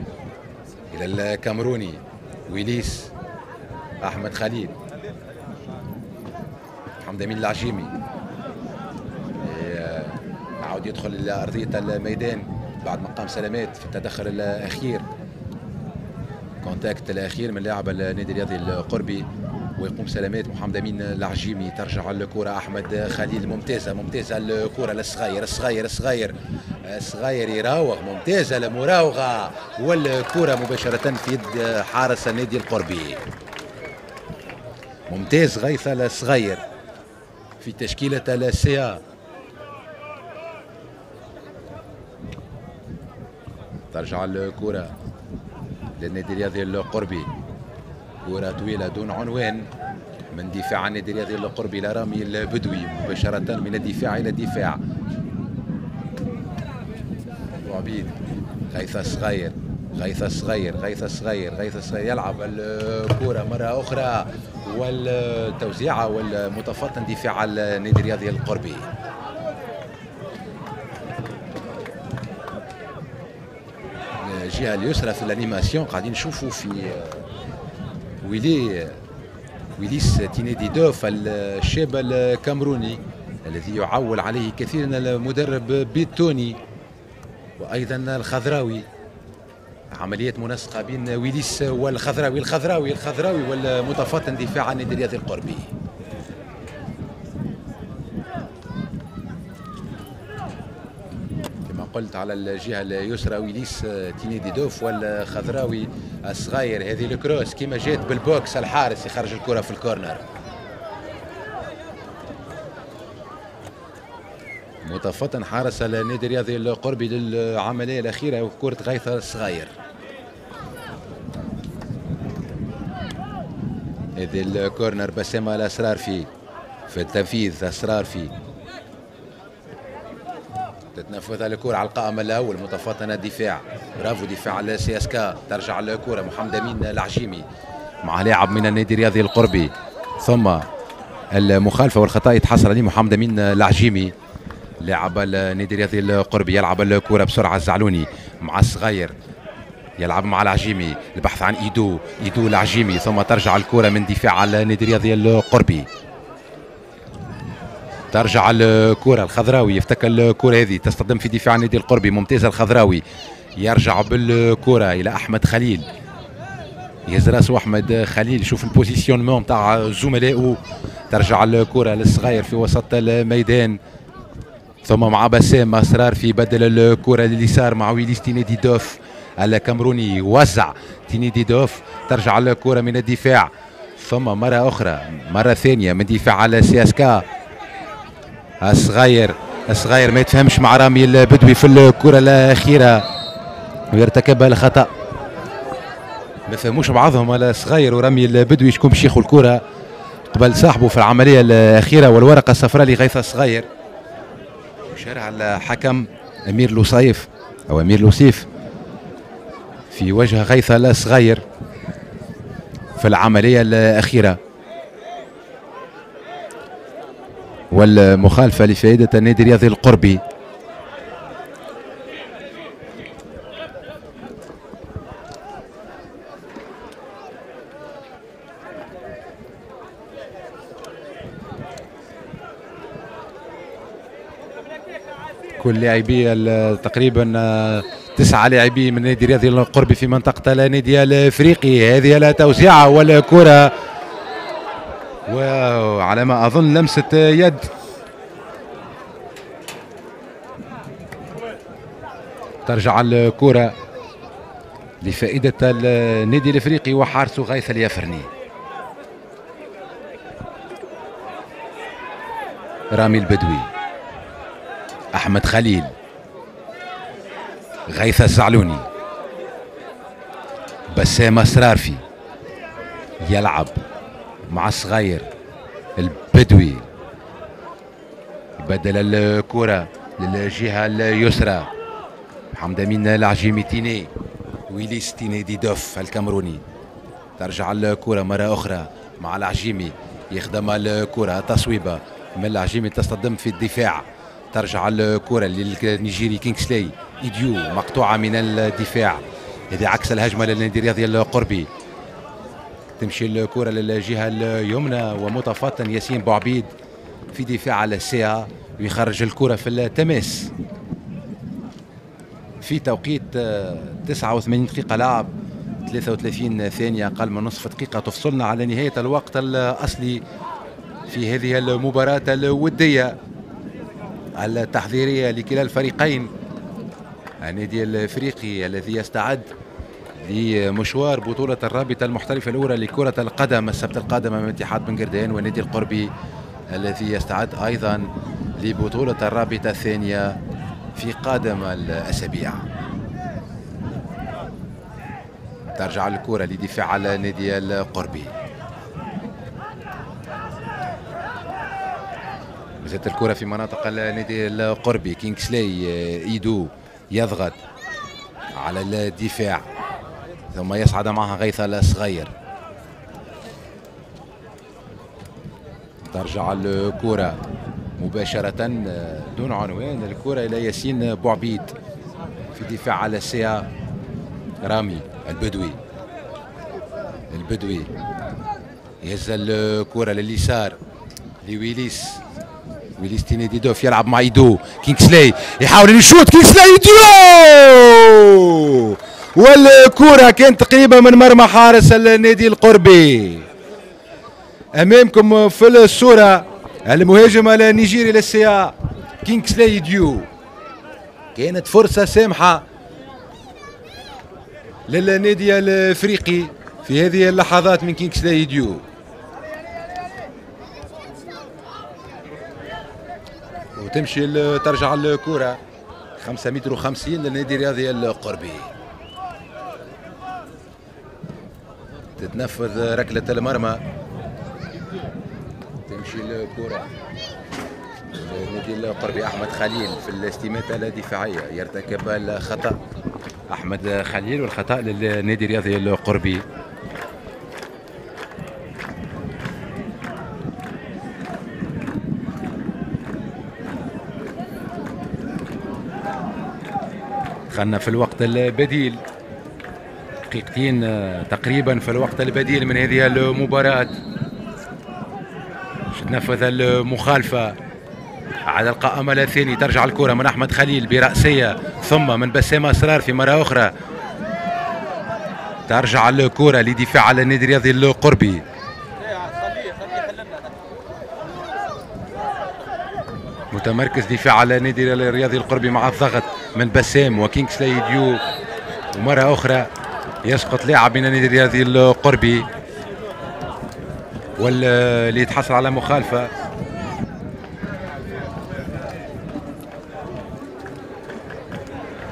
إلى الكامروني ويليس. أحمد خليل. محمد أمين العجيمي عاود يدخل إلى أرضية الميدان بعد مقام سلامات في التدخل الأخير. كونتاكت الأخير من لاعب النادي الرياضي القربي. ويقوم سلامات محمد أمين العجيمي ترجع الكرة أحمد خليل ممتازة ممتازة الكرة للصغير الصغير الصغير الصغير يراوغ ممتازة المراوغة والكرة مباشرة في يد حارس النادي القربي. ممتاز غيث الصغير في تشكيلة السيا. ترجع الكرة للنادي الرياضي القربي. كرة طويلة دون عنوان. من دفاع النادي الرياضي القرب إلى رامي البدوي مباشرة من الدفاع إلى الدفاع. وعبيد غيث الصغير غيث الصغير غيث الصغير غيث الصغير يلعب الكرة مرة أخرى. والتوزيعة والمتفطن دفاع النادي الرياضي القربي. الجهة اليسرى في الانيماسيون قاعدين نشوفوا في ويلي ويليس تينيدي دوف الشاب الكامروني الذي يعول عليه كثيرا المدرب بيتوني وأيضا الخضراوي عمليات منسقه بين ويليس والخضراوي الخضراوي الخضراوي والمتفطن عن النادي القربي قلت على الجهة اليسرى ويليس تينيدي دوف والخضراوي الصغير. هذه الكروس كيما جات بالبوكس الحارس يخرج الكرة في الكورنر. متفطن حارس النادي الرياضي القربي للعملية الأخيرة كره غيث الصغير. هذه ال corner بسام السرارفي في التنفيذ السرارفي تتنفذ الكرة على القائم الأول متفاطنة دفاع. برافو دفاع على CSK. ترجع الكرة محمد أمين العجيمي مع لاعب من النادي الرياضي القربي. ثم المخالفة والخطأ يتحصل عليه محمد أمين العجيمي لاعب النادي الرياضي القربي. يلعب الكرة بسرعة الزعلوني مع الصغير. يلعب مع العجيمي البحث عن إيدو إيدو العجيمي. ثم ترجع الكرة من دفاع على النادي الرياضي القربي. ترجع الكرة. الخضراوي يفتك الكرة هذه تصطدم في دفاع النادي القربي ممتازة الخضراوي. يرجع بالكرة إلى أحمد خليل. يهز راسه أحمد خليل. يشوف ال positionnement تاع زملائه ترجع الكرة للصغير في وسط الميدان. ثم مع بسام السرارفي بدل الكرة لليسار مع ويليس تينيدي دوف الكامروني وزع تينيدي دوف. ترجع الكرة من الدفاع. ثم مرة أخرى مرة ثانية من دفاع على CSK الصغير الصغير ما يتفهمش مع رامي البدوي في الكرة الأخيرة ويرتكب الخطأ. ما فهموش بعضهم الصغير ورامي البدوي شكون باش ياخذ الكرة. قبل صاحبه في العملية الأخيرة والورقة الصفراء لغيث الصغير. شارع الحكم أمير لوصيف أو أمير لوسيف في وجه غيث الصغير في العملية الأخيرة. والمخالفة لفائده النادي الرياضي القربي. كل لاعبي تقريبا آه، تسعة لاعبين من النادي الرياضي القربي في منطقة النادي الإفريقي. هذه التوزيعة والكرة وعلى ما أظن لمسة يد. ترجع الكرة لفائدة النادي الإفريقي وحارس غيث اليافرني. رامي البدوي أحمد خليل غيث الزعلوني بسام اسرارفي يلعب. مع الصغير البدوي. بدل الكرة للجهة اليسرى. محمد أمين العجيمي تيني. ويليس تيني دي دوف الكامروني ترجع الكرة مرة أخرى مع العجيمي يخدم الكرة تصويبة. من العجيمي تصطدم في الدفاع. ترجع الكرة للنيجيري كينغسلي. إيديو مقطوعة من الدفاع. هذه عكس الهجمة للنادي الرياضي القربي. تمشي الكرة للجهة اليمنى ومتفطن ياسين بوعبيد في دفاع على الساعة ويخرج الكرة في التماس في توقيت 89 دقيقة لعب 33 ثانية أقل من نصف دقيقة تفصلنا على نهاية الوقت الأصلي في هذه المباراة الودية التحضيرية لكلا الفريقين. النادي الإفريقي الذي يستعد لمشوار بطولة الرابطة المحترفة الأولى لكرة القدم السبت القادم أمام اتحاد بن قردان والنادي القربي الذي يستعد أيضا لبطولة الرابطة الثانية في قادم الأسابيع. ترجع الكرة لدفاع على النادي القربي. مازالت الكرة في مناطق النادي القربي. كينغسلي إيدو يضغط على الدفاع. ثم يصعد معها غيث الصغير. ترجع الكرة مباشرة آه، دون عنوان الكرة إلى ياسين بوعبيد في دفاع على السيا. رامي البدوي. البدوي. يهز الكرة لليسار لويليس. ويليس تينيدي دوف يلعب مع إيدو. كينغسلي يحاول يشوت كينغسلي ايدو والكرة كانت تقريبا من مرمى حارس النادي القربي. أمامكم في الصورة المهاجم النيجيري للسيا كينغسلي ديو كانت فرصة سامحة للنادي الإفريقي في هذه اللحظات من كينغسلي ديو وتمشي ترجع الكرة 5 متر و50 للنادي الرياضي القربي. تتنفذ ركلة المرمى. تمشي الكرة النادي القربي أحمد خليل في الاستماتة الدفاعية. يرتكب الخطأ. أحمد خليل والخطأ للنادي الرياضي القربي. دخلنا في الوقت البديل. دقيقتين تقريبا في الوقت البديل من هذه المباراة. تنفذ المخالفة على القائمة الثاني ترجع الكرة من أحمد خليل برأسية ثم من بسام أسرار في مرة أخرى. ترجع الكرة لدفاع على النادي الرياضي القربي. متمركز دفاع على النادي الرياضي القربي مع الضغط من بسام وكينغسلي ديو. ومرة أخرى يسقط لاعب من النادي الرياضي القربي. واللي يتحصل على مخالفة.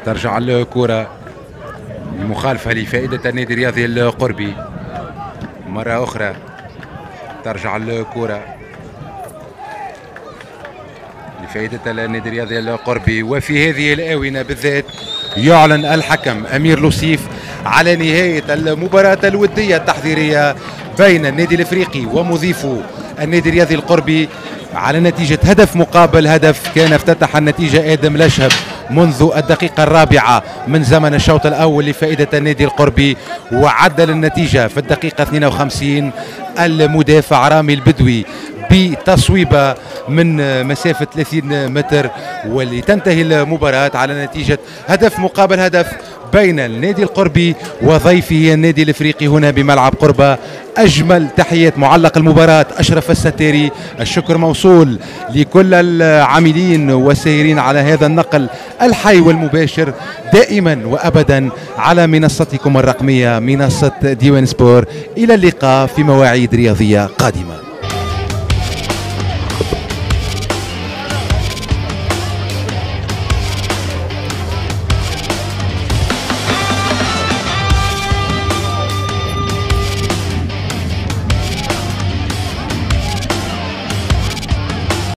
ترجع الكرة. مخالفة لفائدة النادي الرياضي القربي. مرة أخرى. ترجع الكرة. لفائدة النادي الرياضي القربي. وفي هذه الآونة بالذات يعلن الحكم أمير لوسيف على نهاية المباراة الودية التحضيرية بين النادي الإفريقي ومضيفه النادي الرياضي القربي على نتيجة هدف مقابل هدف كان افتتح النتيجة آدم لشهب منذ الدقيقة الرابعة من زمن الشوط الأول لفائدة النادي القربي وعدل النتيجة في الدقيقة 52 المدافع رامي البدوي بتصويبة من مسافة 30 متر ولتنتهي المباراة على نتيجة هدف مقابل هدف بين النادي القربي وضيفه النادي الإفريقي هنا بملعب قربة. أجمل تحيات معلق المباراة أشرف الستاري الشكر موصول لكل العاملين والسائرين على هذا النقل الحي والمباشر دائما وابدا على منصتكم الرقمية منصة ديوان سبور. إلى اللقاء في مواعيد رياضية قادمة.